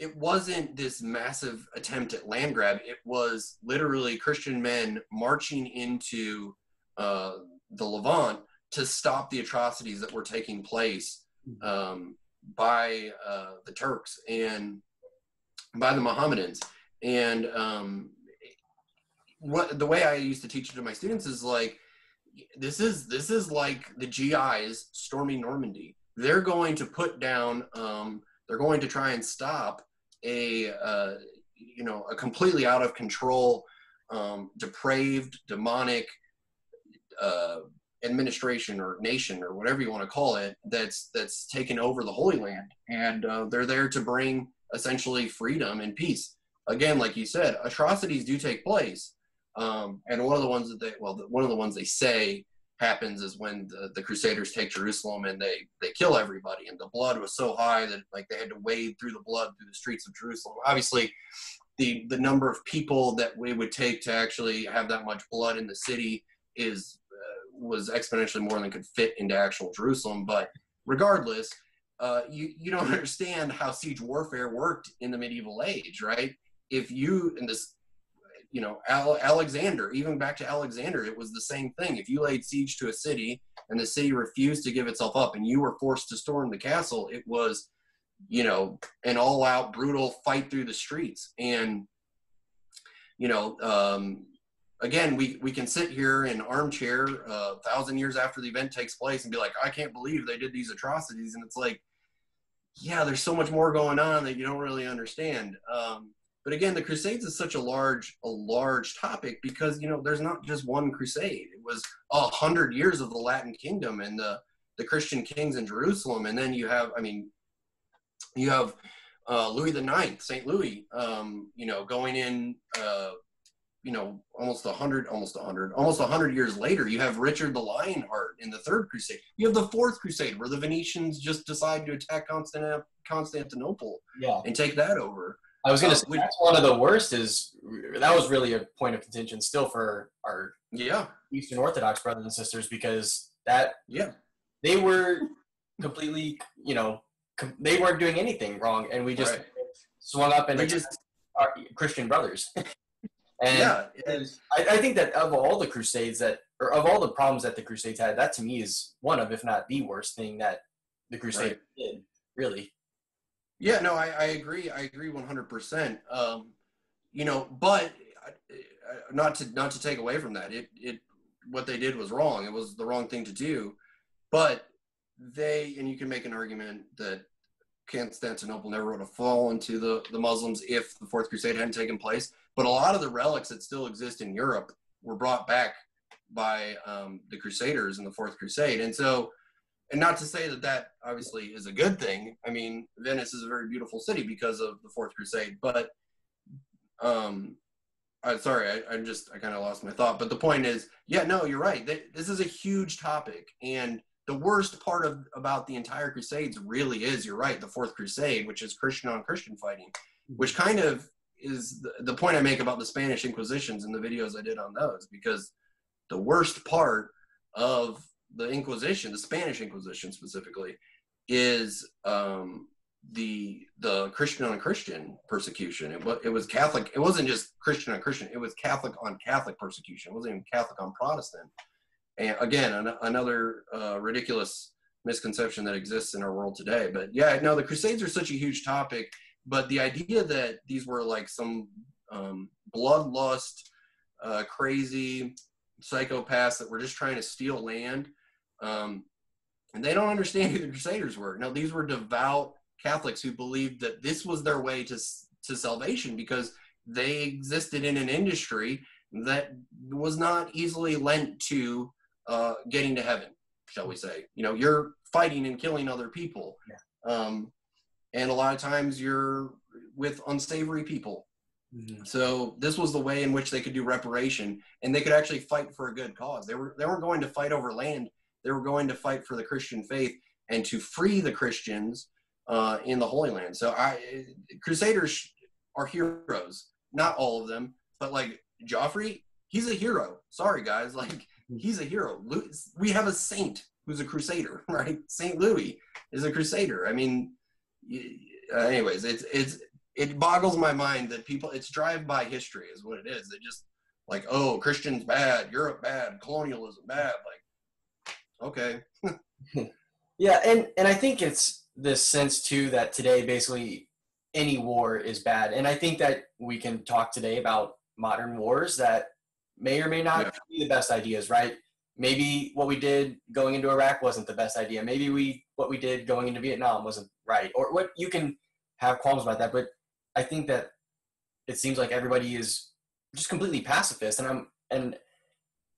it wasn't this massive attempt at land grab. It was literally Christian men marching into uh, the Levant to stop the atrocities that were taking place mm-hmm. um, by uh, the Turks and by the Mohammedans. And um, what the way I used to teach it to my students is like this is this is like the GIs storming Normandy. They're going to put down. Um, they're going to try and stop a uh, you know a completely out of control, um, depraved, demonic uh, administration or nation or whatever you want to call it that's that's taken over the Holy Land, and uh, they're there to bring essentially freedom and peace. Again, like you said, atrocities do take place, um, and one of the ones that they, well, one of the ones they say happens is when the, the Crusaders take Jerusalem and they they kill everybody, and the blood was so high that like they had to wade through the blood through the streets of Jerusalem. Obviously, the the number of people that we would take to actually have that much blood in the city is uh, was exponentially more than could fit into actual Jerusalem. But regardless, uh, you you don't understand how siege warfare worked in the medieval age, right? If you in this you know Al- alexander even back to alexander it was the same thing. If you laid siege to a city and the city refused to give itself up and you were forced to storm the castle it was you know an all out brutal fight through the streets. And you know um, again we we can sit here in armchair a uh, thousand years after the event takes place and be like i can't believe they did these atrocities. And it's like yeah there's so much more going on that you don't really understand. Um, but again, the Crusades is such a large, a large topic because you know there's not just one crusade. It was a hundred years of the Latin Kingdom and the the Christian kings in Jerusalem, and then you have, I mean, you have uh, Louis the Ninth, Saint Louis, um, you know, going in, uh, you know, almost a hundred, almost a hundred, almost a hundred years later. You have Richard the Lionheart in the Third Crusade. You have the Fourth Crusade, where the Venetians just decide to attack Constantinople yeah. and take that over. I was going to uh, say that's one of the worst. Is that was really a point of contention still for our yeah Eastern Orthodox brothers and sisters because that yeah they were completely you know com- they weren't doing anything wrong and we just right. swung up and we just our Christian brothers. and yeah, I, I think that of all the Crusades that or of all the problems that the Crusades had, that to me is one of if not the worst thing that the Crusade right. did really. Yeah, no, I, I agree. I agree 100%. Um, you know, but not to not to take away from that, it it what they did was wrong. It was the wrong thing to do. But they and you can make an argument that Constantinople never would have fallen to the the Muslims if the Fourth Crusade hadn't taken place. But a lot of the relics that still exist in Europe were brought back by um, the Crusaders in the Fourth Crusade, and so and not to say that that obviously is a good thing. I mean, Venice is a very beautiful city because of the Fourth Crusade, but um, I'm sorry, I, am just I kind of lost my thought. But the point is, yeah, no, you're right. This is a huge topic, and the worst part of about the entire Crusades really is, you're right, the Fourth Crusade, which is Christian on Christian fighting, which kind of is the, the point I make about the Spanish Inquisitions and the videos I did on those, because the worst part of the Inquisition, the Spanish Inquisition specifically, is um, the the Christian on Christian persecution. It was it was Catholic. It wasn't just Christian on Christian. It was Catholic on Catholic persecution. It wasn't even Catholic on Protestant. And again, an, another uh, ridiculous misconception that exists in our world today. But yeah, no, the Crusades are such a huge topic. But the idea that these were like some um, bloodlust, uh, crazy psychopaths that were just trying to steal land, um, and they don't understand who the Crusaders were. No, these were devout Catholics who believed that this was their way to to salvation because they existed in an industry that was not easily lent to uh, getting to heaven, shall we say? You know, you're fighting and killing other people, yeah. um, and a lot of times you're with unsavory people. Mm-hmm. So this was the way in which they could do reparation, and they could actually fight for a good cause. They were they weren't going to fight over land; they were going to fight for the Christian faith and to free the Christians uh, in the Holy Land. So I Crusaders are heroes, not all of them, but like Joffrey, he's a hero. Sorry guys, like he's a hero. We have a saint who's a crusader, right? Saint Louis is a crusader. I mean, uh, anyways, it's it's it boggles my mind that people it's drive-by history is what it is. They just like, oh, Christians bad, Europe bad, colonialism bad. Like, okay. yeah, and and I think it's this sense too that today basically any war is bad. And I think that we can talk today about modern wars that may or may not yeah. be the best ideas, right? Maybe what we did going into Iraq wasn't the best idea. Maybe we what we did going into Vietnam wasn't right. Or what you can have qualms about that, but I think that it seems like everybody is just completely pacifist and I'm and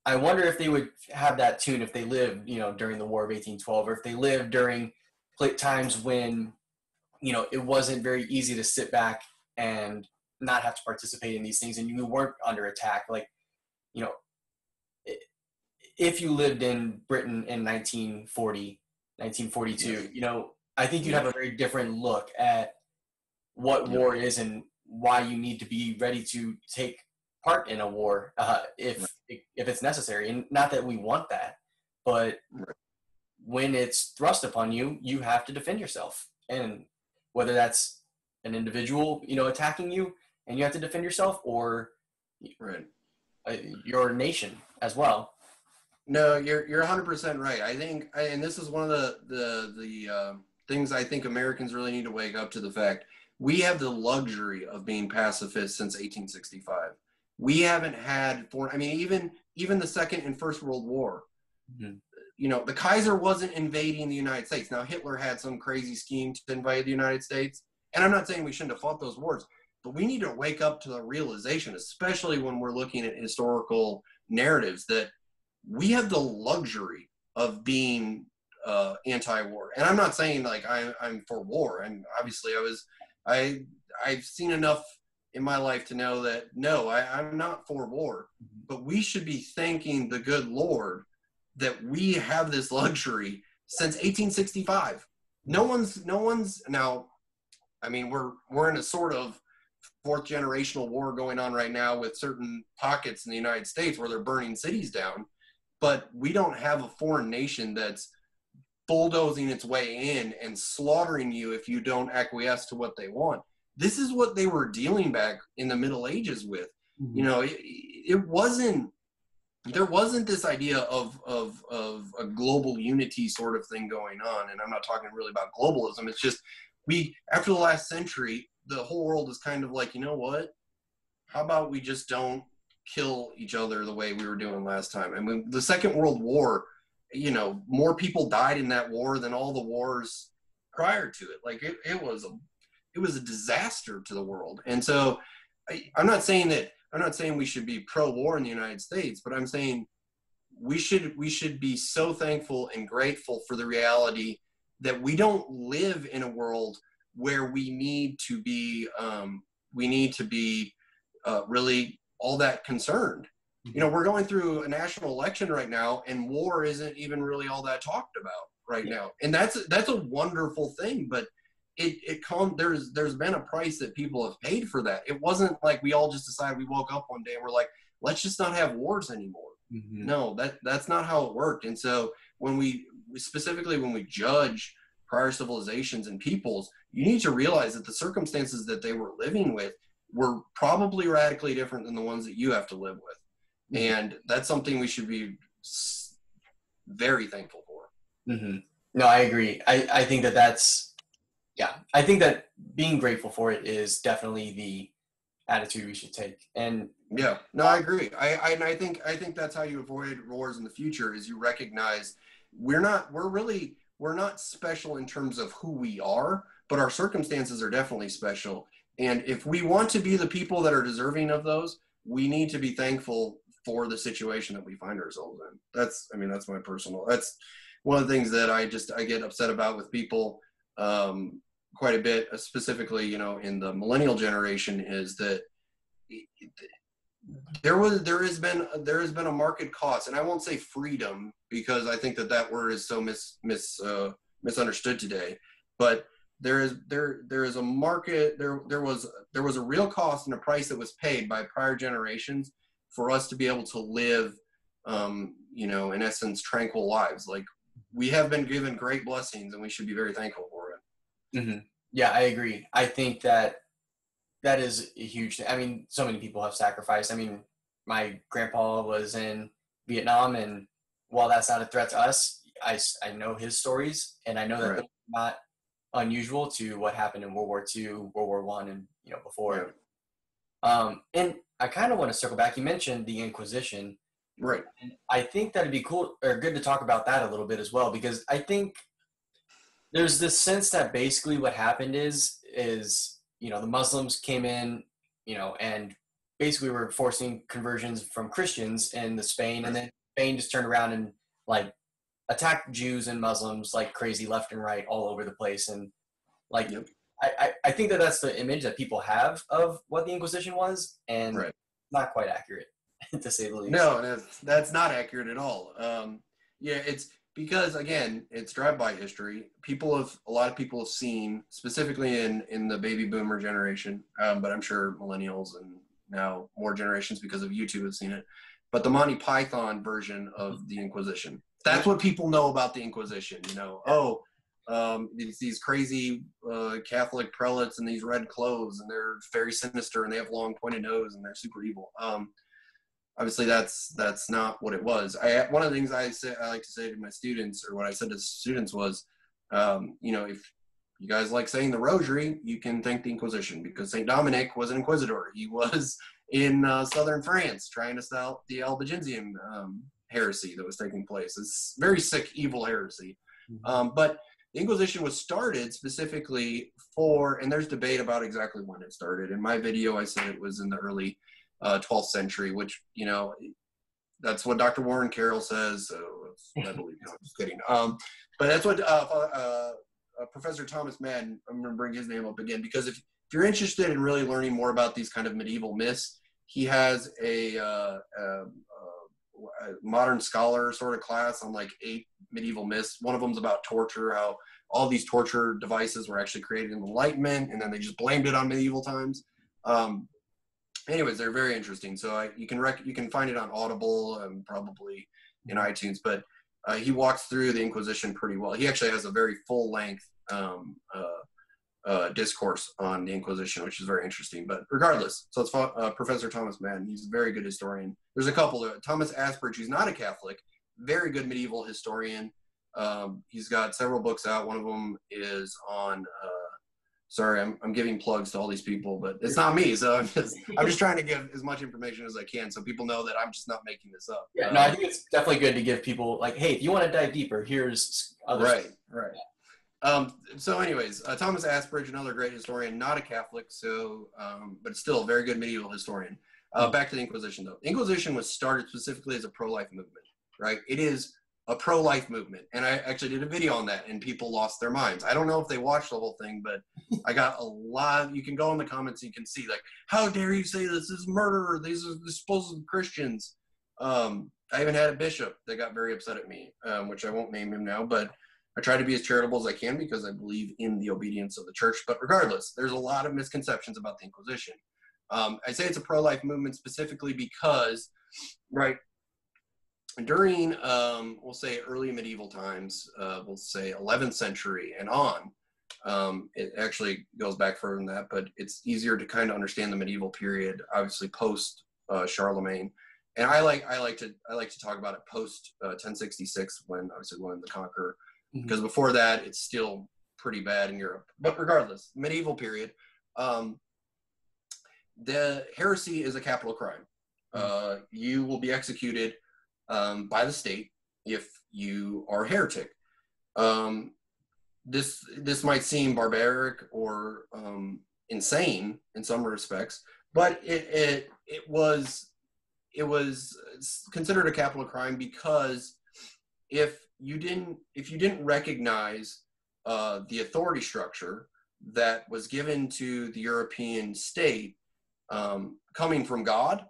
I wonder if they would have that tune if they lived, you know, during the War of 1812 or if they lived during times when you know it wasn't very easy to sit back and not have to participate in these things and you weren't under attack like you know if you lived in britain in 1940 1942 you know i think you'd have a very different look at what war is and why you need to be ready to take part in a war uh, if right. if it's necessary and not that we want that but right when it's thrust upon you, you have to defend yourself. And whether that's an individual, you know, attacking you and you have to defend yourself or right. Uh, your nation as well. No, you're you're 100% right. I think and this is one of the the the uh, things I think Americans really need to wake up to the fact we have the luxury of being pacifists since 1865. We haven't had for I mean even even the second and first world war. Mm-hmm you know, the Kaiser wasn't invading the United States. Now, Hitler had some crazy scheme to invade the United States. And I'm not saying we shouldn't have fought those wars, but we need to wake up to the realization, especially when we're looking at historical narratives, that we have the luxury of being uh, anti-war. And I'm not saying like I, I'm for war. And obviously, I was, I, I've seen enough in my life to know that no, I, I'm not for war. Mm-hmm. But we should be thanking the good Lord that we have this luxury since 1865. No one's no one's now. I mean, we're we're in a sort of fourth generational war going on right now with certain pockets in the United States where they're burning cities down, but we don't have a foreign nation that's bulldozing its way in and slaughtering you if you don't acquiesce to what they want. This is what they were dealing back in the Middle Ages with. Mm-hmm. You know, it, it wasn't there wasn't this idea of, of, of a global unity sort of thing going on. And I'm not talking really about globalism. It's just we, after the last century, the whole world is kind of like, you know what? How about we just don't kill each other the way we were doing last time? I mean, the Second World War, you know, more people died in that war than all the wars prior to it. Like it, it was a, it was a disaster to the world. And so I, I'm not saying that I'm not saying we should be pro-war in the United States, but I'm saying we should we should be so thankful and grateful for the reality that we don't live in a world where we need to be um, we need to be uh, really all that concerned. You know, we're going through a national election right now, and war isn't even really all that talked about right now, and that's that's a wonderful thing. But it it come there's there's been a price that people have paid for that. It wasn't like we all just decided we woke up one day and we're like, let's just not have wars anymore. Mm-hmm. No, that that's not how it worked. And so when we specifically when we judge prior civilizations and peoples, you need to realize that the circumstances that they were living with were probably radically different than the ones that you have to live with. Mm-hmm. And that's something we should be very thankful for. Mm-hmm. No, I agree. I, I think that that's, yeah, I think that being grateful for it is definitely the attitude we should take. And yeah, no, I agree. I, I, and I think, I think that's how you avoid wars in the future is you recognize we're not, we're really, we're not special in terms of who we are, but our circumstances are definitely special. And if we want to be the people that are deserving of those, we need to be thankful for the situation that we find ourselves in. That's, I mean, that's my personal, that's one of the things that I just, I get upset about with people um, quite a bit, uh, specifically, you know, in the millennial generation is that there was, there has been, there has been a market cost and I won't say freedom because I think that that word is so mis, mis, uh, misunderstood today, but there is there there is a market there there was there was a real cost and a price that was paid by prior generations for us to be able to live, um, you know, in essence, tranquil lives. Like we have been given great blessings, and we should be very thankful. Mm-hmm. Yeah, I agree. I think that that is a huge. I mean, so many people have sacrificed. I mean, my grandpa was in Vietnam, and while that's not a threat to us, I, I know his stories, and I know that right. not unusual to what happened in World War II, World War One, and you know before. Um, and I kind of want to circle back. You mentioned the Inquisition, right? And I think that'd be cool or good to talk about that a little bit as well because I think there's this sense that basically what happened is is you know the Muslims came in, you know, and basically were forcing conversions from Christians in the Spain, and then Spain just turned around and like attacked Jews and Muslims like crazy left and right all over the place, and like yep. I, I think that that's the image that people have of what the Inquisition was, and right. not quite accurate, to say the least. No, that's, that's not accurate at all. Um, yeah, it's because again, it's drive-by history. People have a lot of people have seen, specifically in in the baby boomer generation, um, but I'm sure millennials and now more generations because of YouTube have seen it. But the Monty Python version of the Inquisition. That's what people know about the Inquisition. You know, oh, um, these, these crazy uh, Catholic prelates in these red clothes, and they're very sinister, and they have long pointed nose, and they're super evil. Um, obviously, that's that's not what it was. I one of the things I say I like to say to my students, or what I said to students was, um, you know, if you guys like saying the Rosary, you can thank the Inquisition because Saint Dominic was an inquisitor. He was in uh, southern France trying to stop the Albigensian um, heresy that was taking place. It's very sick, evil heresy. Mm-hmm. Um, but the Inquisition was started specifically for, and there's debate about exactly when it started. In my video, I said it was in the early uh, 12th century, which, you know, that's what Dr. Warren Carroll says. So I believe, no, I'm just kidding. Um, but that's what uh, uh, uh, Professor Thomas Madden, I'm going to bring his name up again, because if, if, you're interested in really learning more about these kind of medieval myths, he has a, uh, um, uh, a modern scholar sort of class on like eight medieval myths. One of them is about torture, how all these torture devices were actually created in the Enlightenment, and then they just blamed it on medieval times. Um, anyways, they're very interesting. So I, you can rec- you can find it on Audible and probably in iTunes. But uh, he walks through the Inquisition pretty well. He actually has a very full length um, uh, uh, discourse on the Inquisition, which is very interesting. But regardless, so it's uh, Professor Thomas Madden. He's a very good historian. There's a couple. Of, Thomas Asbridge, who's not a Catholic, very good medieval historian. Um, he's got several books out. One of them is on. Sorry, I'm, I'm giving plugs to all these people, but it's not me. So I'm just I'm just trying to give as much information as I can, so people know that I'm just not making this up. Yeah, no, I think it's definitely good to give people like, hey, if you want to dive deeper, here's other right, stuff. right. Um, so, anyways, uh, Thomas Asbridge, another great historian, not a Catholic, so um, but still a very good medieval historian. Uh, back to the Inquisition, though. Inquisition was started specifically as a pro-life movement right? It is a pro life movement. And I actually did a video on that and people lost their minds. I don't know if they watched the whole thing, but I got a lot. You can go in the comments, you can see, like, how dare you say this is murder? These are supposed Christians. Um, I even had a bishop that got very upset at me, um, which I won't name him now, but I try to be as charitable as I can because I believe in the obedience of the church. But regardless, there's a lot of misconceptions about the Inquisition. Um, I say it's a pro life movement specifically because, right, during, um, we'll say, early medieval times, uh, we'll say 11th century and on, um, it actually goes back further than that, but it's easier to kind of understand the medieval period, obviously post uh, Charlemagne. And I like I like to I like to talk about it post uh, 1066 when obviously William the Conqueror, mm-hmm. because before that it's still pretty bad in Europe. But regardless, medieval period, um, the heresy is a capital crime. Mm-hmm. Uh, you will be executed um, by the state if you are a heretic. Um, this this might seem barbaric or um, insane in some respects, but it, it it was it was considered a capital crime because if you didn't if you didn't recognize uh, the authority structure that was given to the European state um, coming from God,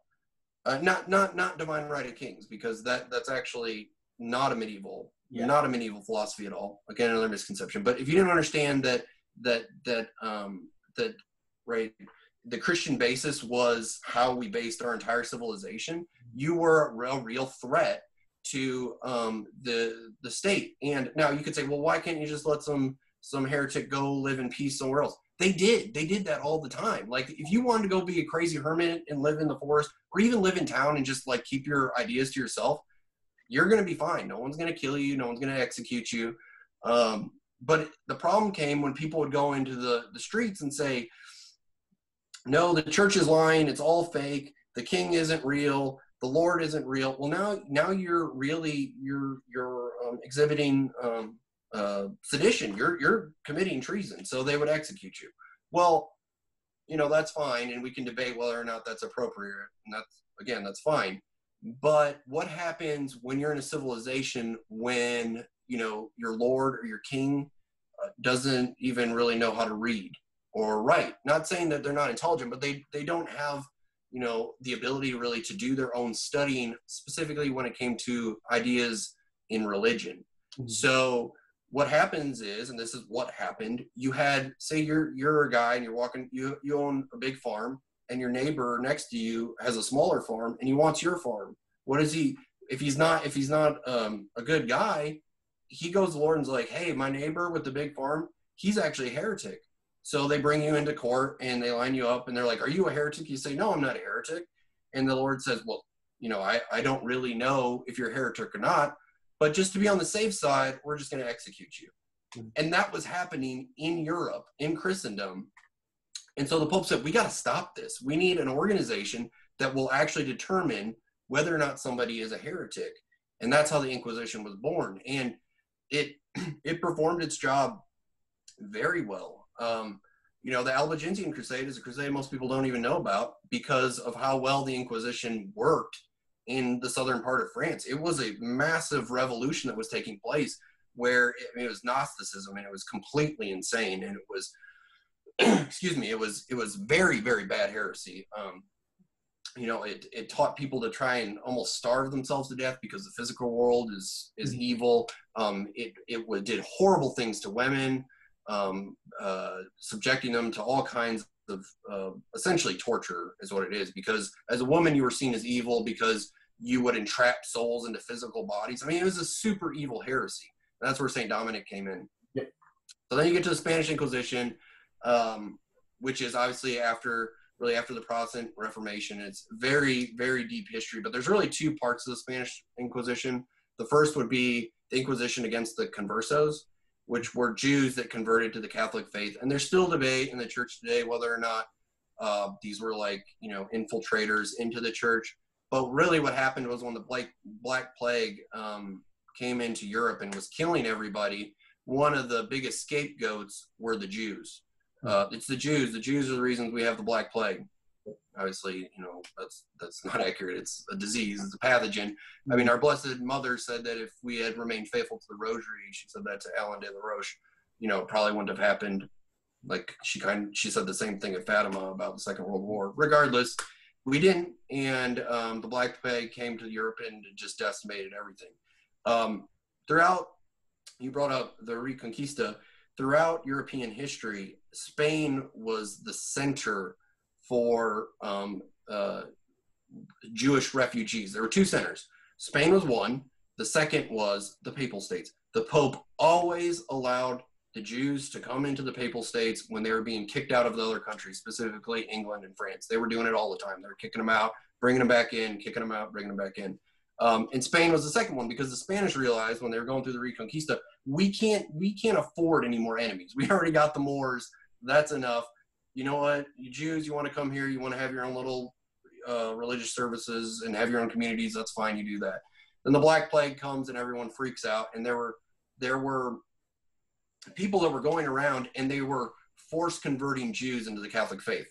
uh, not not not divine right of kings, because that that's actually not a medieval yeah. not a medieval philosophy at all. Again, another misconception. But if you didn't understand that that that um, that right the Christian basis was how we based our entire civilization, you were a real, real threat to um, the the state. And now you could say, well, why can't you just let some some heretic go live in peace somewhere else? They did. They did that all the time. Like if you wanted to go be a crazy hermit and live in the forest, or even live in town and just like keep your ideas to yourself, you're going to be fine. No one's going to kill you. No one's going to execute you. Um, but the problem came when people would go into the, the streets and say, no, the church is lying. It's all fake. The king isn't real. The Lord isn't real. Well, now, now you're really, you're, you're um, exhibiting um, uh, sedition. You're, you're committing treason. So they would execute you. Well, you know, that's fine. And we can debate whether or not that's appropriate. And that's, again, that's fine but what happens when you're in a civilization when you know your lord or your king uh, doesn't even really know how to read or write not saying that they're not intelligent but they they don't have you know the ability really to do their own studying specifically when it came to ideas in religion mm-hmm. so what happens is and this is what happened you had say you're you're a guy and you're walking you you own a big farm and your neighbor next to you has a smaller farm and he wants your farm. What is he if he's not if he's not um, a good guy he goes to the lord and's like hey my neighbor with the big farm he's actually a heretic. So they bring you into court and they line you up and they're like are you a heretic? You say no i'm not a heretic. And the lord says well you know i, I don't really know if you're a heretic or not but just to be on the safe side we're just going to execute you mm-hmm. and that was happening in europe in christendom and so the Pope said, we got to stop this. We need an organization that will actually determine whether or not somebody is a heretic. And that's how the Inquisition was born. And it it performed its job very well. Um, you know, the Albigensian Crusade is a crusade most people don't even know about because of how well the Inquisition worked in the southern part of France. It was a massive revolution that was taking place where it, I mean, it was Gnosticism and it was completely insane and it was excuse me, it was it was very very bad heresy. Um, you know, it it taught people to try and almost starve themselves to death because the physical world is is mm-hmm. evil. Um, it it did horrible things to women, um, uh, subjecting them to all kinds of uh, essentially torture is what it is. Because as a woman, you were seen as evil because you would entrap souls into physical bodies. I mean, it was a super evil heresy. And that's where Saint Dominic came in. Yep. So then you get to the Spanish Inquisition um, which is obviously after really after the Protestant Reformation. It's very very deep history, but there's really two parts of the Spanish Inquisition. The first would be the Inquisition against the conversos, which were Jews that converted to the Catholic faith, and there's still debate in the church today whether or not uh, these were like you know infiltrators into the church. But really, what happened was when the Black Black Plague um, came into Europe and was killing everybody, one of the biggest scapegoats were the Jews. Uh, it's the Jews. The Jews are the reasons we have the Black Plague. Obviously, you know that's that's not accurate. It's a disease. It's a pathogen. I mean, our Blessed Mother said that if we had remained faithful to the Rosary, she said that to Alain de la Roche, you know, it probably wouldn't have happened. Like she kind, she said the same thing at Fatima about the Second World War. Regardless, we didn't, and um, the Black Plague came to Europe and just decimated everything. Um, throughout, you brought up the Reconquista throughout European history, Spain was the center for um, uh, Jewish refugees. There were two centers. Spain was one. The second was the Papal States. The Pope always allowed the Jews to come into the Papal States when they were being kicked out of the other countries, specifically England and France. They were doing it all the time. They were kicking them out, bringing them back in, kicking them out, bringing them back in. Um, and Spain was the second one because the Spanish realized when they were going through the Reconquista, we can't we can't afford any more enemies. We already got the Moors. That's enough. You know what? You Jews, you want to come here, you want to have your own little uh, religious services and have your own communities. That's fine. You do that. Then the Black Plague comes and everyone freaks out. And there were there were people that were going around and they were force converting Jews into the Catholic faith.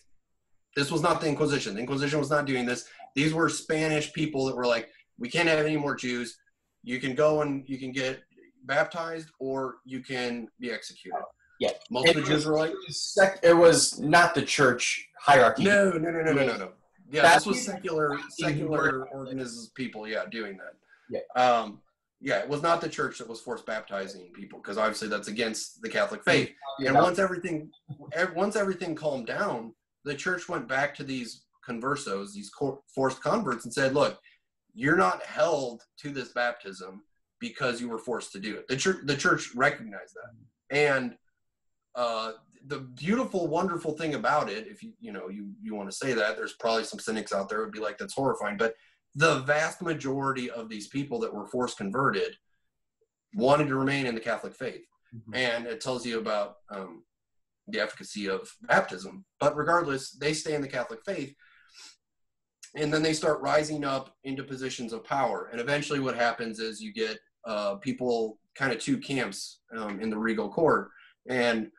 This was not the Inquisition. The Inquisition was not doing this. These were Spanish people that were like, we can't have any more Jews. You can go and you can get baptized or you can be executed. Yeah. Most of the Jews were like, It was, sec- it was not the church hierarchy. no, no, no, no, no, no, no. Yeah, That- this was secular, secular organisms, people, yeah, doing that. Yeah. Um, yeah, it was not the church that was forced baptizing people because obviously that's against the Catholic faith. And once everything, once everything calmed down, the church went back to these conversos, these co- forced converts, and said, "Look, you're not held to this baptism because you were forced to do it." The church, the church recognized that, and uh, the beautiful, wonderful thing about it, if you you know you you want to say that, there's probably some cynics out there would be like, "That's horrifying," but the vast majority of these people that were forced converted wanted to remain in the Catholic faith Mhm. and it tells you about um, the efficacy of baptism. But regardless, they stay in the Catholic faith, and then they start rising up into positions of power. And eventually, what happens is you get uh, people kind of two camps um, in the regal court, and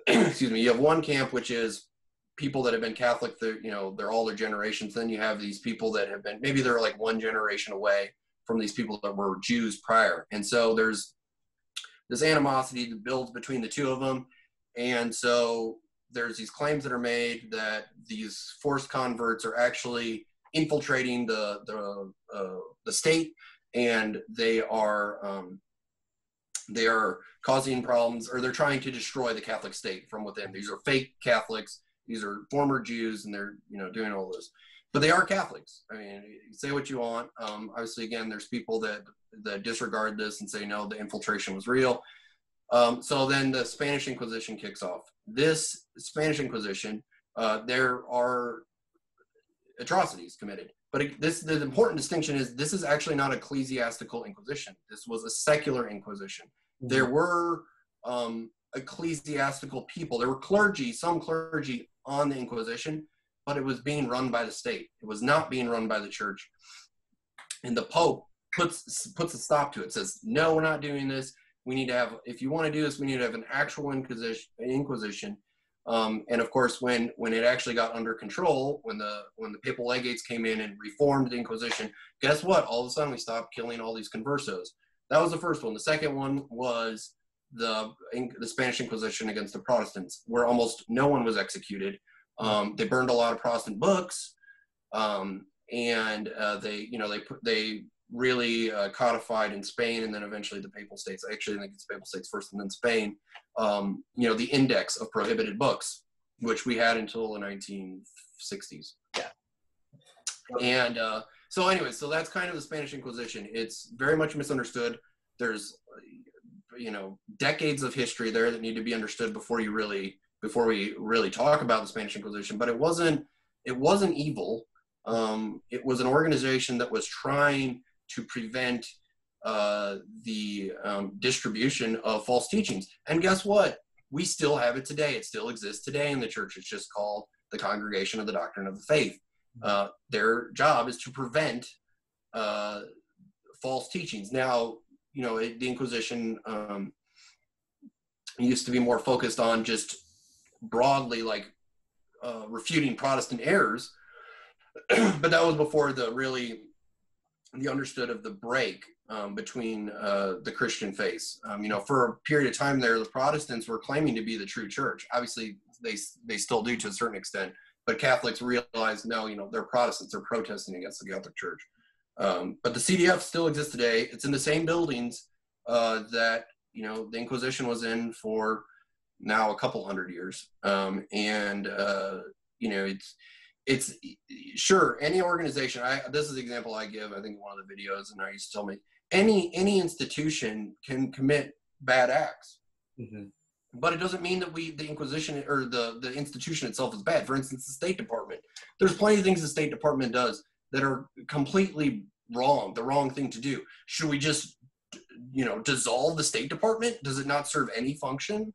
excuse me, you have one camp which is people that have been Catholic, they're, you know, they're all their generations. Then you have these people that have been maybe they're like one generation away from these people that were Jews prior, and so there's this animosity that builds between the two of them. And so there's these claims that are made that these forced converts are actually infiltrating the the uh, the state, and they are um, they are causing problems, or they're trying to destroy the Catholic state from within. These are fake Catholics. These are former Jews, and they're you know doing all this. But they are Catholics. I mean, say what you want. Um, obviously, again, there's people that that disregard this and say no, the infiltration was real. Um, so then the Spanish Inquisition kicks off. This Spanish Inquisition, uh, there are atrocities committed. But this the important distinction is this is actually not ecclesiastical inquisition. This was a secular inquisition. There were um, ecclesiastical people. There were clergy, some clergy on the Inquisition, but it was being run by the state. It was not being run by the church. And the Pope puts puts a stop to it. Says, no, we're not doing this. We need to have. If you want to do this, we need to have an actual inquisition. Inquisition. Um, and of course, when when it actually got under control, when the when the papal legates came in and reformed the Inquisition, guess what? All of a sudden, we stopped killing all these conversos. That was the first one. The second one was the the Spanish Inquisition against the Protestants, where almost no one was executed. Um, they burned a lot of Protestant books, um, and uh, they you know they put they really uh, codified in Spain and then eventually the Papal States. I Actually, I think it's Papal States first and then Spain. Um, you know the index of prohibited books, which we had until the 1960s. Yeah. And uh, so anyway, so that's kind of the Spanish Inquisition. It's very much misunderstood. There's you know decades of history there that need to be understood before you really before we really talk about the Spanish Inquisition. But it wasn't it wasn't evil. Um, it was an organization that was trying to prevent uh, the um, distribution of false teachings. And guess what? We still have it today. It still exists today in the church. It's just called the Congregation of the Doctrine of the Faith. Uh, their job is to prevent uh, false teachings. Now, you know, it, the Inquisition um, used to be more focused on just broadly like uh, refuting Protestant errors, but that was before the really the understood of the break um, between uh, the Christian faiths. Um, you know, for a period of time there, the Protestants were claiming to be the true church. Obviously, they they still do to a certain extent, but Catholics realized no, you know, they're Protestants. They're protesting against the Catholic Church. Um, but the CDF still exists today. It's in the same buildings uh, that you know the Inquisition was in for now a couple hundred years, um, and uh, you know it's it's sure any organization. I this is the example I give. I think one of the videos, and I used to tell me any any institution can commit bad acts. Mm-hmm. But it doesn't mean that we the Inquisition or the the institution itself is bad. For instance, the State Department. There's plenty of things the State Department does that are completely wrong, the wrong thing to do. Should we just you know dissolve the State Department? Does it not serve any function?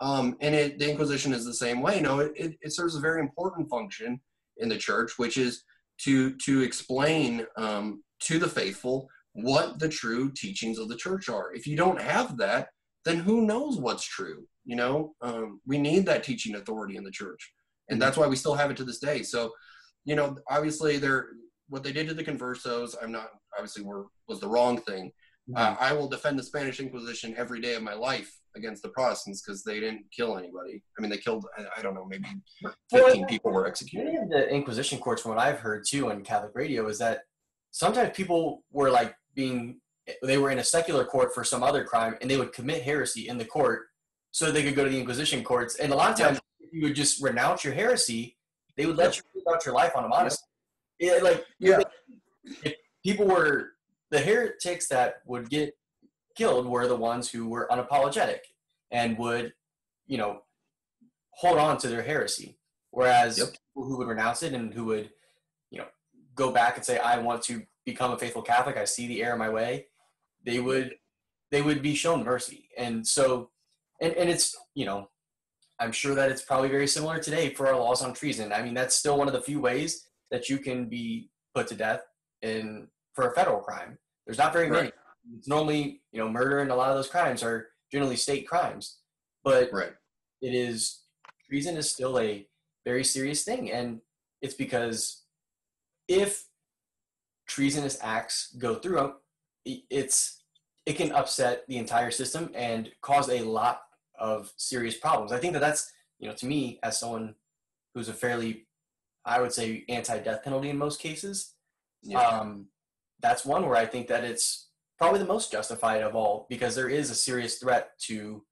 Um, and it, the Inquisition is the same way. No, it, it, it, serves a very important function in the church, which is to to explain um, to the faithful what the true teachings of the church are. If you don't have that, then who knows what's true? You know, um, we need that teaching authority in the church, and that's why we still have it to this day. So, you know, obviously, they're what they did to the conversos. I'm not obviously were was the wrong thing. Mm-hmm. Uh, I will defend the Spanish Inquisition every day of my life against the Protestants because they didn't kill anybody. I mean, they killed I, I don't know, maybe 15 well, people were executed. Many of the Inquisition courts, from what I've heard too on Catholic radio, is that sometimes people were like being they were in a secular court for some other crime and they would commit heresy in the court so they could go to the inquisition courts. And a lot of times yeah. you would just renounce your heresy they would let you live out your life on a monastery. Yeah. like yeah. if people were the heretics that would get killed were the ones who were unapologetic and would you know hold on to their heresy. Whereas yep. people who would renounce it and who would you know go back and say i want to become a faithful Catholic, I see the error in my way, they would they would be shown mercy. And so and, and it's you know, I'm sure that it's probably very similar today for our laws on treason. I mean, that's still one of the few ways that you can be put to death in for a federal crime. There's not very right. many. It's normally, you know, murder and a lot of those crimes are generally state crimes. But right. it is treason is still a very serious thing. And it's because if treasonous acts go through, it's it can upset the entire system and cause a lot of serious problems. I think that that's you know to me as someone who's a fairly I would say anti-death penalty in most cases. Yeah. Um, that's one where I think that it's probably the most justified of all because there is a serious threat to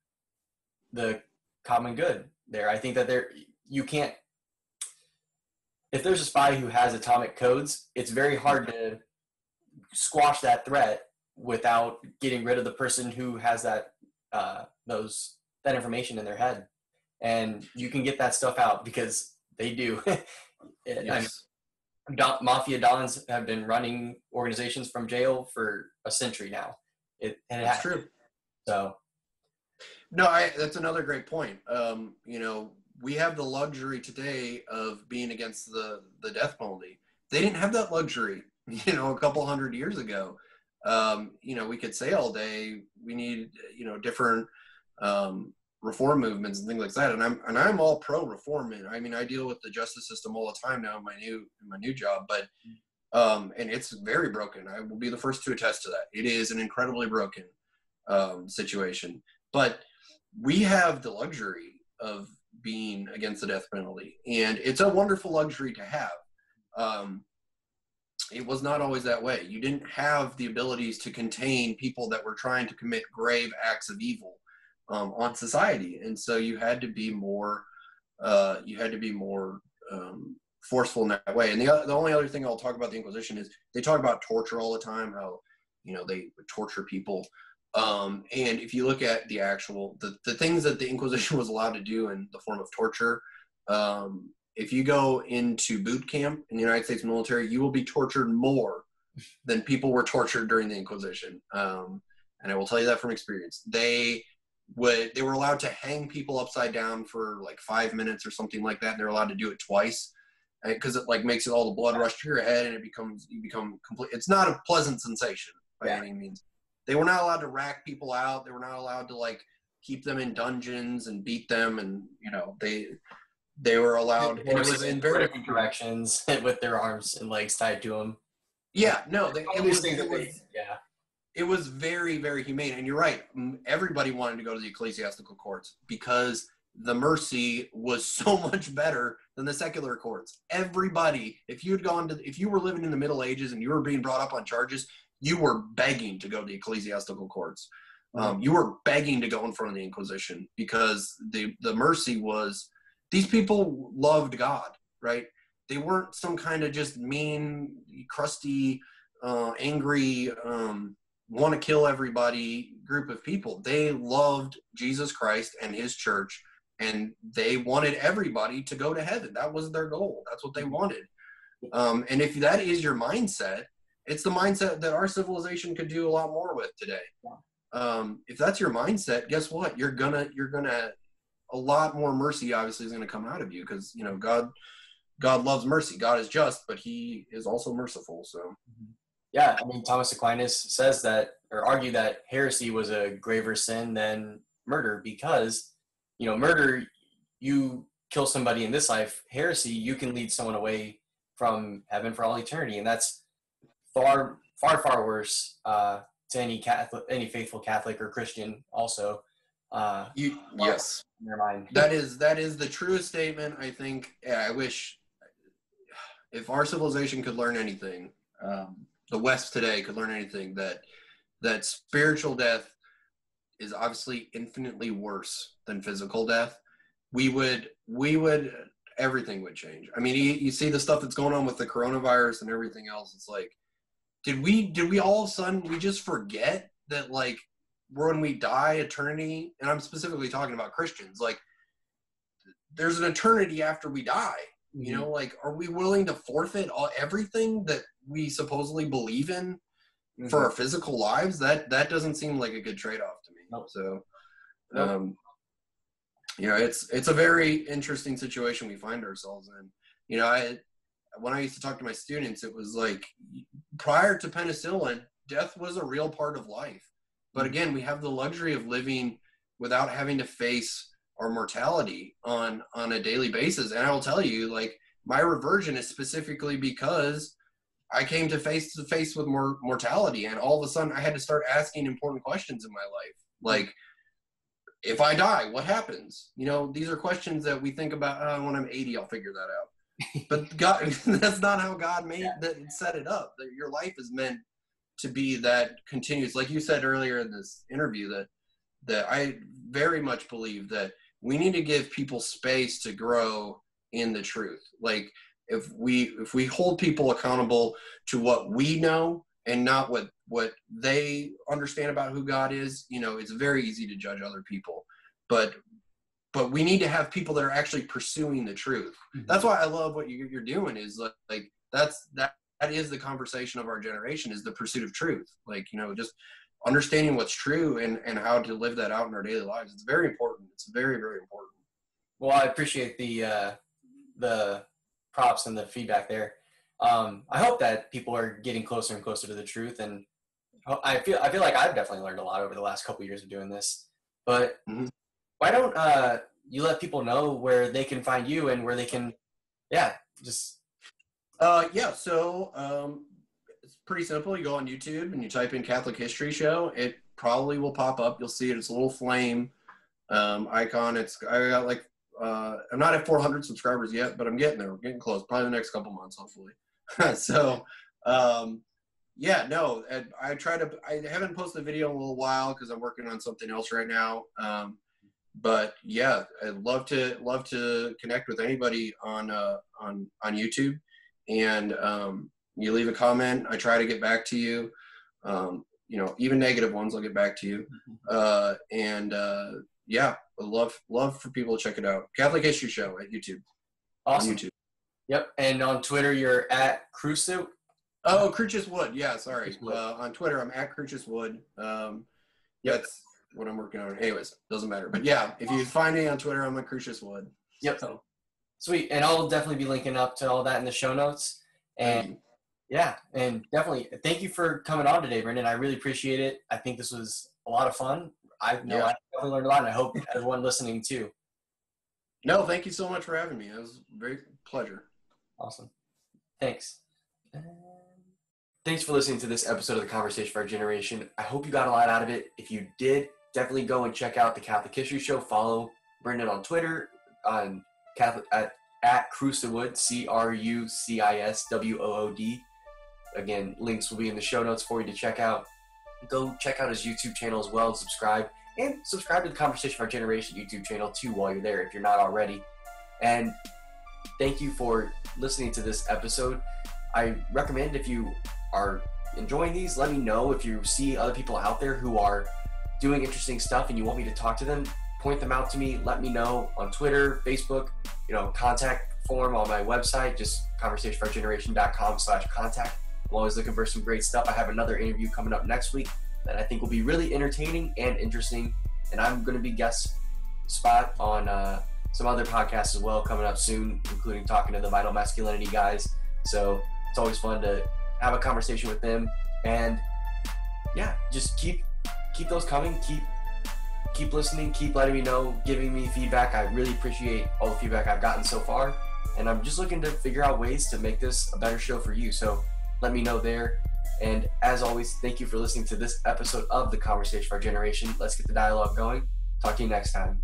the common good there. I think that there you can't if there's a spy who has atomic codes, it's very hard to squash that threat without getting rid of the person who has that uh, those that information in their head. And you can get that stuff out because they do. yes. Don, mafia dons have been running organizations from jail for a century now. It and it true. So, no, I, that's another great point. Um, you know, we have the luxury today of being against the the death penalty. They didn't have that luxury, you know, a couple hundred years ago. Um, you know, we could say all day we need, you know, different um, reform movements and things like that. And I'm and I'm all pro reform. And I mean, I deal with the justice system all the time now in my new in my new job, but um, and it's very broken. I will be the first to attest to that. It is an incredibly broken um, situation, but we have the luxury of being against the death penalty, and it's a wonderful luxury to have. Um, it was not always that way. You didn't have the abilities to contain people that were trying to commit grave acts of evil um, on society, and so you had to be more. Uh, you had to be more um, forceful in that way. And the the only other thing I'll talk about the Inquisition is they talk about torture all the time. How you know they would torture people. Um, and if you look at the actual the, the things that the Inquisition was allowed to do in the form of torture, um, if you go into boot camp in the United States military, you will be tortured more than people were tortured during the Inquisition. Um, and I will tell you that from experience. They would they were allowed to hang people upside down for like five minutes or something like that. And they're allowed to do it twice because it like makes it all the blood rush to your head and it becomes you become complete. It's not a pleasant sensation by yeah. any means they were not allowed to rack people out. They were not allowed to like keep them in dungeons and beat them, and you know they they were allowed. And it was in very different directions with their arms and legs tied to them. Yeah, no, they, it was, it was yeah. It was very, very humane, and you're right. Everybody wanted to go to the ecclesiastical courts because the mercy was so much better than the secular courts. Everybody, if you had gone to, if you were living in the Middle Ages and you were being brought up on charges, you were begging to go to the ecclesiastical courts. Um, you were begging to go in front of the Inquisition because the the mercy was these people loved God, right? they weren't some kind of just mean, crusty, uh, angry, um, want to kill everybody group of people. They loved Jesus Christ and his church, and they wanted everybody to go to heaven. That was their goal. That's what they wanted. Um, and if that is your mindset, it's the mindset that our civilization could do a lot more with today. Um, if that's your mindset, guess what? You're gonna you're gonna a lot more mercy obviously is gonna come out of you because you know God God loves mercy. God is just, but He is also merciful. So. Yeah, I mean Thomas Aquinas says that or argue that heresy was a graver sin than murder because you know murder you kill somebody in this life heresy you can lead someone away from heaven for all eternity and that's far far far worse uh, to any Catholic any faithful Catholic or Christian also uh, you yes in their mind that is that is the truest statement I think yeah, I wish if our civilization could learn anything um, the West today could learn anything that that spiritual death is obviously infinitely worse than physical death, we would we would everything would change. I mean, you, you see the stuff that's going on with the coronavirus and everything else. It's like, did we did we all of a sudden we just forget that like when we die, eternity, and I'm specifically talking about Christians, like there's an eternity after we die. You mm-hmm. know, like, are we willing to forfeit all everything that we supposedly believe in mm-hmm. for our physical lives? That that doesn't seem like a good trade off to me. Nope. So, nope. um, you know, it's it's a very interesting situation we find ourselves in. You know, I when I used to talk to my students, it was like prior to penicillin, death was a real part of life. But again, we have the luxury of living without having to face our mortality on on a daily basis. And i will tell you like my reversion is specifically because i came to face to face with more mortality. And all of a sudden i had to start asking important questions in my life. Like if i die what happens? You know these are questions that we think about oh, when i'm 80 i'll figure that out. But god that's not how god made yeah. that set it up that your life is meant to be that continues like you said earlier in this interview that that i very much believe that we need to give people space to grow in the truth. Like if we if we hold people accountable to what we know and not what what they understand about who god is you know it's very easy to judge other people. But but we need to have people that are actually pursuing the truth. Mm-hmm. that's why i love what you're doing is like, like that's that that is the conversation of our generation is the pursuit of truth like you know just understanding what's true and, and how to live that out in our daily lives. It's very important. It's very, very important. Well, I appreciate the, uh, the props and the feedback there. Um, I hope that people are getting closer and closer to the truth. And I feel, I feel like I've definitely learned a lot over the last couple of years of doing this, but mm-hmm. why don't, uh, you let people know where they can find you and where they can, yeah, just. Uh, yeah. So, um, it's pretty simple. You go on YouTube and you type in Catholic History Show. It probably will pop up. You'll see it. It's a little flame um, icon. It's I got like uh, I'm not at 400 subscribers yet, but I'm getting there. We're getting close. Probably the next couple months, hopefully. so, um, yeah, no, I try to. I haven't posted a video in a little while because I'm working on something else right now. Um, but yeah, I'd love to love to connect with anybody on uh, on on YouTube, and um, you leave a comment i try to get back to you. Um, you know even negative ones i'll get back to you. Mm-hmm. uh, and uh, yeah love love for people to check it out. Catholic history show at youtube. Awesome. On youtube. Yep and on twitter you're at crucis oh Cruciswood. Yeah sorry. Uh, on twitter i'm at Cruciswood. Um, yep. that's what i'm working on. Anyways doesn't matter. But yeah if you find me on twitter i'm at Cruciswood. Yep. So. Sweet and i'll definitely be linking up to all that in the show notes and yeah, and definitely thank you for coming on today, Brendan. I really appreciate it. I think this was a lot of fun. I know yeah. I definitely learned a lot, and I hope everyone listening too. No, thank you so much for having me. It was a very pleasure. Awesome. Thanks. Thanks for listening to this episode of the Conversation for Our Generation. I hope you got a lot out of it. If you did, definitely go and check out the Catholic History Show. Follow Brendan on Twitter on Catholic at at Cruciswood, C R U C I S W O O D. Again, links will be in the show notes for you to check out. Go check out his YouTube channel as well and subscribe. And subscribe to the Conversation of Our Generation YouTube channel too while you're there if you're not already. And thank you for listening to this episode. I recommend if you are enjoying these, let me know if you see other people out there who are doing interesting stuff and you want me to talk to them, point them out to me. Let me know on Twitter, Facebook, you know, contact form on my website, just conversationfourgeneration.com slash contact. I'm always looking for some great stuff. I have another interview coming up next week that I think will be really entertaining and interesting. And I'm going to be guest spot on uh, some other podcasts as well coming up soon, including talking to the Vital Masculinity guys. So it's always fun to have a conversation with them. And yeah, just keep keep those coming. Keep keep listening. Keep letting me know, giving me feedback. I really appreciate all the feedback I've gotten so far. And I'm just looking to figure out ways to make this a better show for you. So let me know there. And as always, thank you for listening to this episode of The Conversation for Our Generation. Let's get the dialogue going. Talk to you next time.